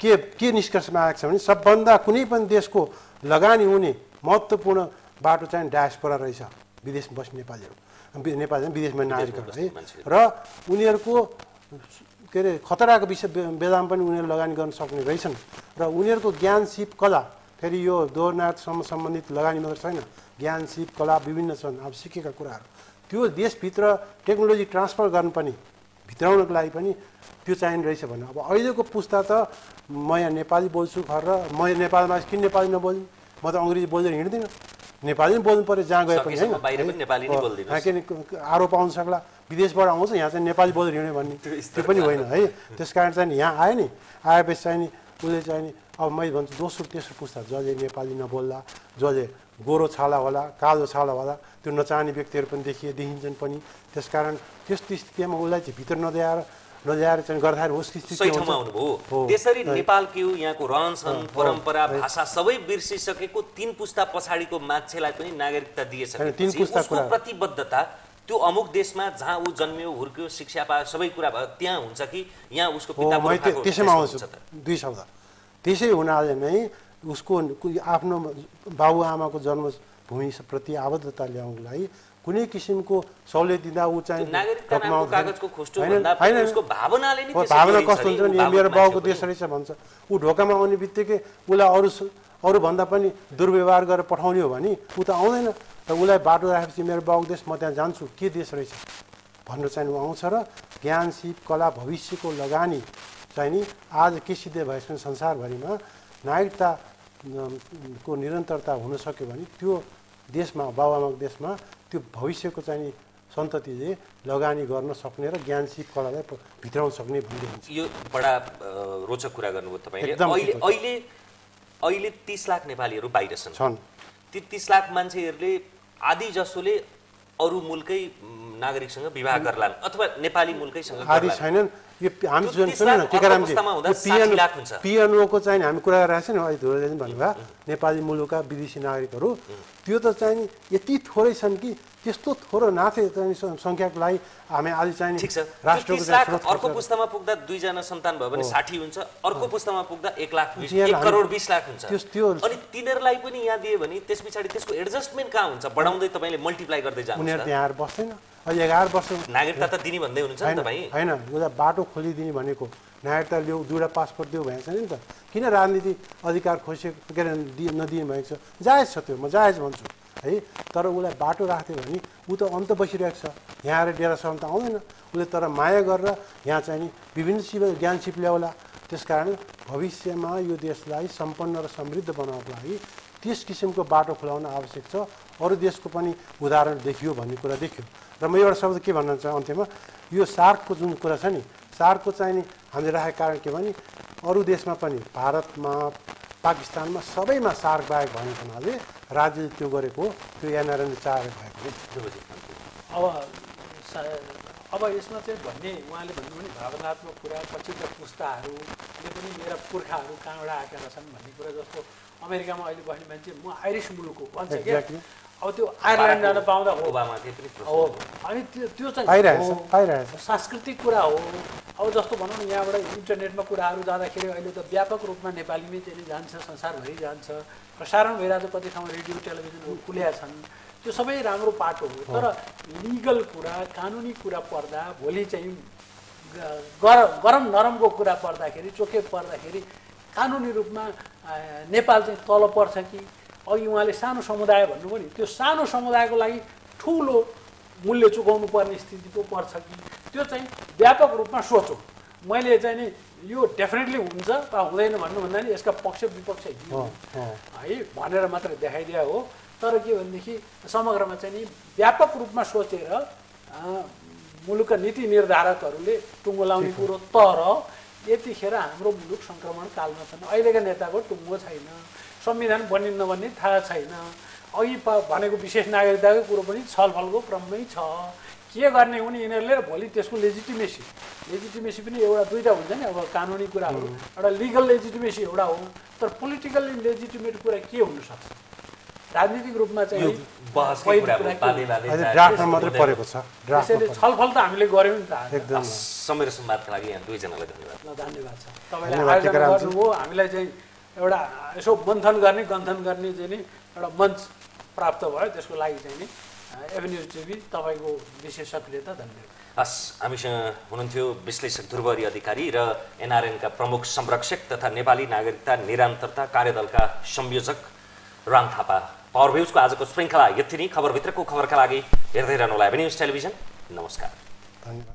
के के निष्कर्षमा आएको छ भने सबभन्दा कुनै पनि देशको लगानी हुने महत्त्वपूर्ण बाटो चाहिँ डायस्पोरा रहेछ विदेश बस्ने नेपालीहरू नेपाली विदेशमा नागरिकहरू है। र उनीहरूको के अरे खतराको विषय बे- बेलामा पनि उनीहरू लगानी गर्न सक्ने रहेछन् र उनीहरूको ज्ञान सिप कला फेरि यो दोहोरनाथसम्म सम्बन्धित लगानी मात्र छैन। ज्ञान सिप कला विभिन्न छन्। अब सिकेका कुराहरू। त्यो देशभित्र टेक्नोलोजी ट्रान्सफर गर्न पनि भित्राउनको लागि पनि त्यो चाहिने रहेछ भने। अब अहिलेको पुस्ता त म यहाँ नेपाली बोल्छु घर र म नेपालमा किन नेपाली नबोल्ने म त अङ्ग्रेजी बोल्दै हिँड्दिनँ। नेपाली नै बोल्नु पऱ्यो जहाँ गए पनि होइन। पनि। किन आरोप आउन सक्ला। विदेशबाट आउँछ यहाँ चाहिँ नेपाली बोलेर हिँड्यो भन्ने। त्यो पनि होइन है। त्यस कारण चाहिँ यहाँ आयो नि। आएपछि चाहिँ नि उसले चाहिँ नि अब मैले भन्छु दोस्रो तेस्रो पुस्ता जसले नेपाली नबोल्ला जसले गोरो छाला होला कालो छाला होला त्यो नचाहने व्यक्तिहरू पनि देखिए देखिन्छन् पनि त्यस कारण त्यस्तो स्थितिमा उसलाई चाहिँ भित्र नल्याएर नल्याएर चाहिँ गर्दाखेरि उसको स्थिति हो। त्यसरी है। नेपालको यहाँको रहनसहन परम्परा। भाषा सबै बिर्सिसकेको तीन पुस्ता पछाडिको मान्छेलाई पनि नागरिकता कुरा- प्रतिबद्धता त्यो अमुक देशमा जहाँ ऊ जन्मियो हुर्क्यो शिक्षा पायो सबै कुरा भयो त्यहाँ हुन्छ कि यहाँ उसको त्यसैमा आउँछु? दुई शब्द त्यसै हुनाले नै उसको आफ्नो बाबुआमाको जन्मभूमिप्रति आबद्धता ल्याउनको लागि कुनै किसिमको सहुलियत दिँदा ऊ चाहिँ भावना कस्तो हुन्छ ऊ नि भावुक मेरो बाउको। देश रहेछ भन्छ। ऊ ढोकामा आउने बित्तिकै उसलाई अरू अरूभन्दा पनि दुर्व्यवहार गरेर पठाउने हो भने ऊ त आउँदैन। र उसलाई बाटो राखेपछि मेरो बाउको देश म त्यहाँ जान्छु। के देश रहेछ? भनेर चाहिँ ऊ आउँछ र ज्ञान सिप कला भविष्यको लगानी चाहिँ नि आज के सिद्ध भएपछि संसारभरिमा नागरिकता को निरन्तरता हुन सक्यो भने त्यो देशमा बाबुआमाको देशमा त्यो भविष्यको चाहिँ नि सन्ततिले लगानी गर्न सक्ने र ज्ञान सिप कलालाई भित्राउन सक्ने भन्ने हुन्छ। यो बडा रोचक कुरा गर्नुभयो तपाईँले। अहिले। अहिले अहिले तिस लाख नेपालीहरू बाहिर छन्। ती तिस लाख मान्छेहरूले आदि जसोले अरू मुलकै नागरिकसँग विवाह गर्लान् अथवा नेपाली मुलकैसँग आदि छैनन्। यो हामी जुन सुन्नु न टिकारामजी अर्को अवस्थामा हुँदा यो 60 लाख हुन्छ। पिएनओको चाहिँ हामी कुरा गरिरहेको छ नि अहिले धुरेले भन्नुभयो। नेपाली मुलुकका विदेशी नागरिकहरू। त्यो त चाहिँ यति थोरै छन् कि त्यस्तो थोरो नाथे चाहिँ स- सङ्ख्याको लागि हामी आज चाहिँ ठिक छ। राष्ट्रको अर्को पुस्तामा पुग्दा दुईजना सन्तान भयो भने साठी हुन्छ। अर्को पुस्तामा पुग्दा एक लाख एक करोड बिस लाख हुन्छ। त्यो- अनि तिनीहरूलाई पनि यहाँ दियो भने त्यस पछाडि त्यसको एडजस्टमेन्ट कहाँ हुन्छ? बढाउँदै तपाईँले मल्टिप्लाई गर्दै उनीहरू जानुहुन्छ त्यहाँ आएर बस्दैन। अहिले एघार वर्ष नागरिकता त दिने भन्दै हुनुहुन्छ होइन तपाईँ होइन उसलाई बाटो खोलिदिने भनेको। नागरिकता ल्याऊ दुईवटा पासपोर्ट दियो भनेको छैन नि त। किन राजनीति अधिकार खोसेको के अरे नदिने भएको छ? जायज छ त्यो। म जायज भन्छु। है तर उसलाई बाटो राख्थ्यो भने ऊ त अन्त बसिरहेको छ। यहाँ आएर डेरासम्म त आउँदैन। उसले तर माया गरेर यहाँ चाहिँ नि विभिन्न सिप ज्ञान सिप ल्याउला। त्यसकारण भविष्यमा यो देशलाई सम्पन्न र समृद्ध बनाउनको लागि त्यस किसिमको बाटो खुलाउन आवश्यक छ। अरू देशको पनि उदाहरण देखियो भन्ने कुरा देखियो। र म एउटा शब्द के भन्न चाहन्छु अन्त्यमा यो सार्कको जुन कुरा छ नि सार्कको चाहिँ नि हामीले राखेको कारण के भने अरू देशमा पनि भारतमा पाकिस्तानमा सबैमा सार्क बाहेक भएको हुनाले राज्यले त्यो गरेको हो त्यो एनआरएनले चाहेर भएको हो। अब सा- अब यसमा चाहिँ भन्ने उहाँले भन्नुभयो नि भावनात्मक कुरा पछिल्लो पुस्ताहरू पनि मेरा पुर्खाहरू कहाँबाट आएका रहेछन् भन्ने कुरा जस्तो। अमेरिकामा अहिले बस्ने मान्छे म आइरिस मुलुकको भन्छ क्या। Exactly. अब त्यो आयरल्यान्ड जान पाउँदा हो। हो। अनि त्यो त्यो चाहिँ सांस्कृतिक कुरा हो। अब जस्तो भनौँ न यहाँबाट इन्टरनेटमा कुराहरू जाँदाखेरि अहिले त व्यापक रूपमा नेपालीमै चाहिँ नि जान्छ संसारभरि जान्छ। प्रसारण भइरहेको कति ठाउँ रेडियो टेलिभिजनहरू खुलेका छन्। त्यो सबै राम्रो पाटो हो। तर लिगल कुरा कानुनी कुरा पर्दा भोलि चाहिँ गरम नरमको कुरा पर्दाखेरि चोखे पर्दाखेरि कानुनी रूपमा नेपाल चाहिँ तल पर्छ कि अघि उहाँले सानो समुदाय भन्नुभयो नि त्यो सानो समुदायको लागि ठुलो मूल्य चुकाउनु पर्ने स्थिति पो पर्छ कि? त्यो चाहिँ व्यापक रूपमा सोचौँ। मैले चाहिँ नि यो डेफिनेटली हुन्छ वा हुँदैन भन्नुभन्दा नि यसका पक्ष विपक्ष हो, भनेर मात्र देखाइदिया हो। तर के भनेदेखि समग्रमा चाहिँ नि व्यापक रूपमा सोचेर मुलुकका नीति निर्धारकहरूले टुङ्गो लाउने कुरो तर यतिखेर हाम्रो मुलुक सङ्क्रमण कालमा छन् अहिलेका नेताको टुङ्गो छैन। संविधान बनिन् नबन्ने थाहा छैन। अघि प- भनेको विशेष नागरिकताको कुरो पनि छलफलको क्रममै छ। के गर्ने हुने यिनीहरूले भोलि त्यसको लेजिटिमेसी लेजिटिमेसी पनि एउटा दुइटा हुन्छ नि अब कानुनी कुराहरू। एउटा लिगल लेजिटिमेसी एउटा हो तर पोलिटिकल्ली लेजिटिमेट कुरा के हुनसक्छ राजनीतिक रूपमा चाहिँ कुरा कुरा हो? हो? त्यसैले छलफल त हामीले गऱ्यौँ नि त समय र संवादका लागि धन्यवाद। छ। तपाईँले आयोजना। गर्नुभयो हामीलाई चाहिँ एउटा यसो मन्थन गर्ने गन्थन गर्ने चाहिँ नि एउटा मञ्च प्राप्त भयो त्यसको लागि चाहिँ नि एभेन्युज टिभी तपाईँको विशेष सक्रियता धन्यवाद। हस् हामीसँग हुनुहुन्थ्यो विश्लेषक ध्रुवरी अधिकारी र एनआरएनका प्रमुख संरक्षक तथा नेपाली नागरिकता निरन्तरता कार्यदलका संयोजक राम थापा। पावर भ्युजको आजको श्रृङ्खला यति नै। खबरभित्रको खबरका लागि हेर्दै रहनुहोला न्युज टेलिभिजन नमस्कार। धन्यवाद।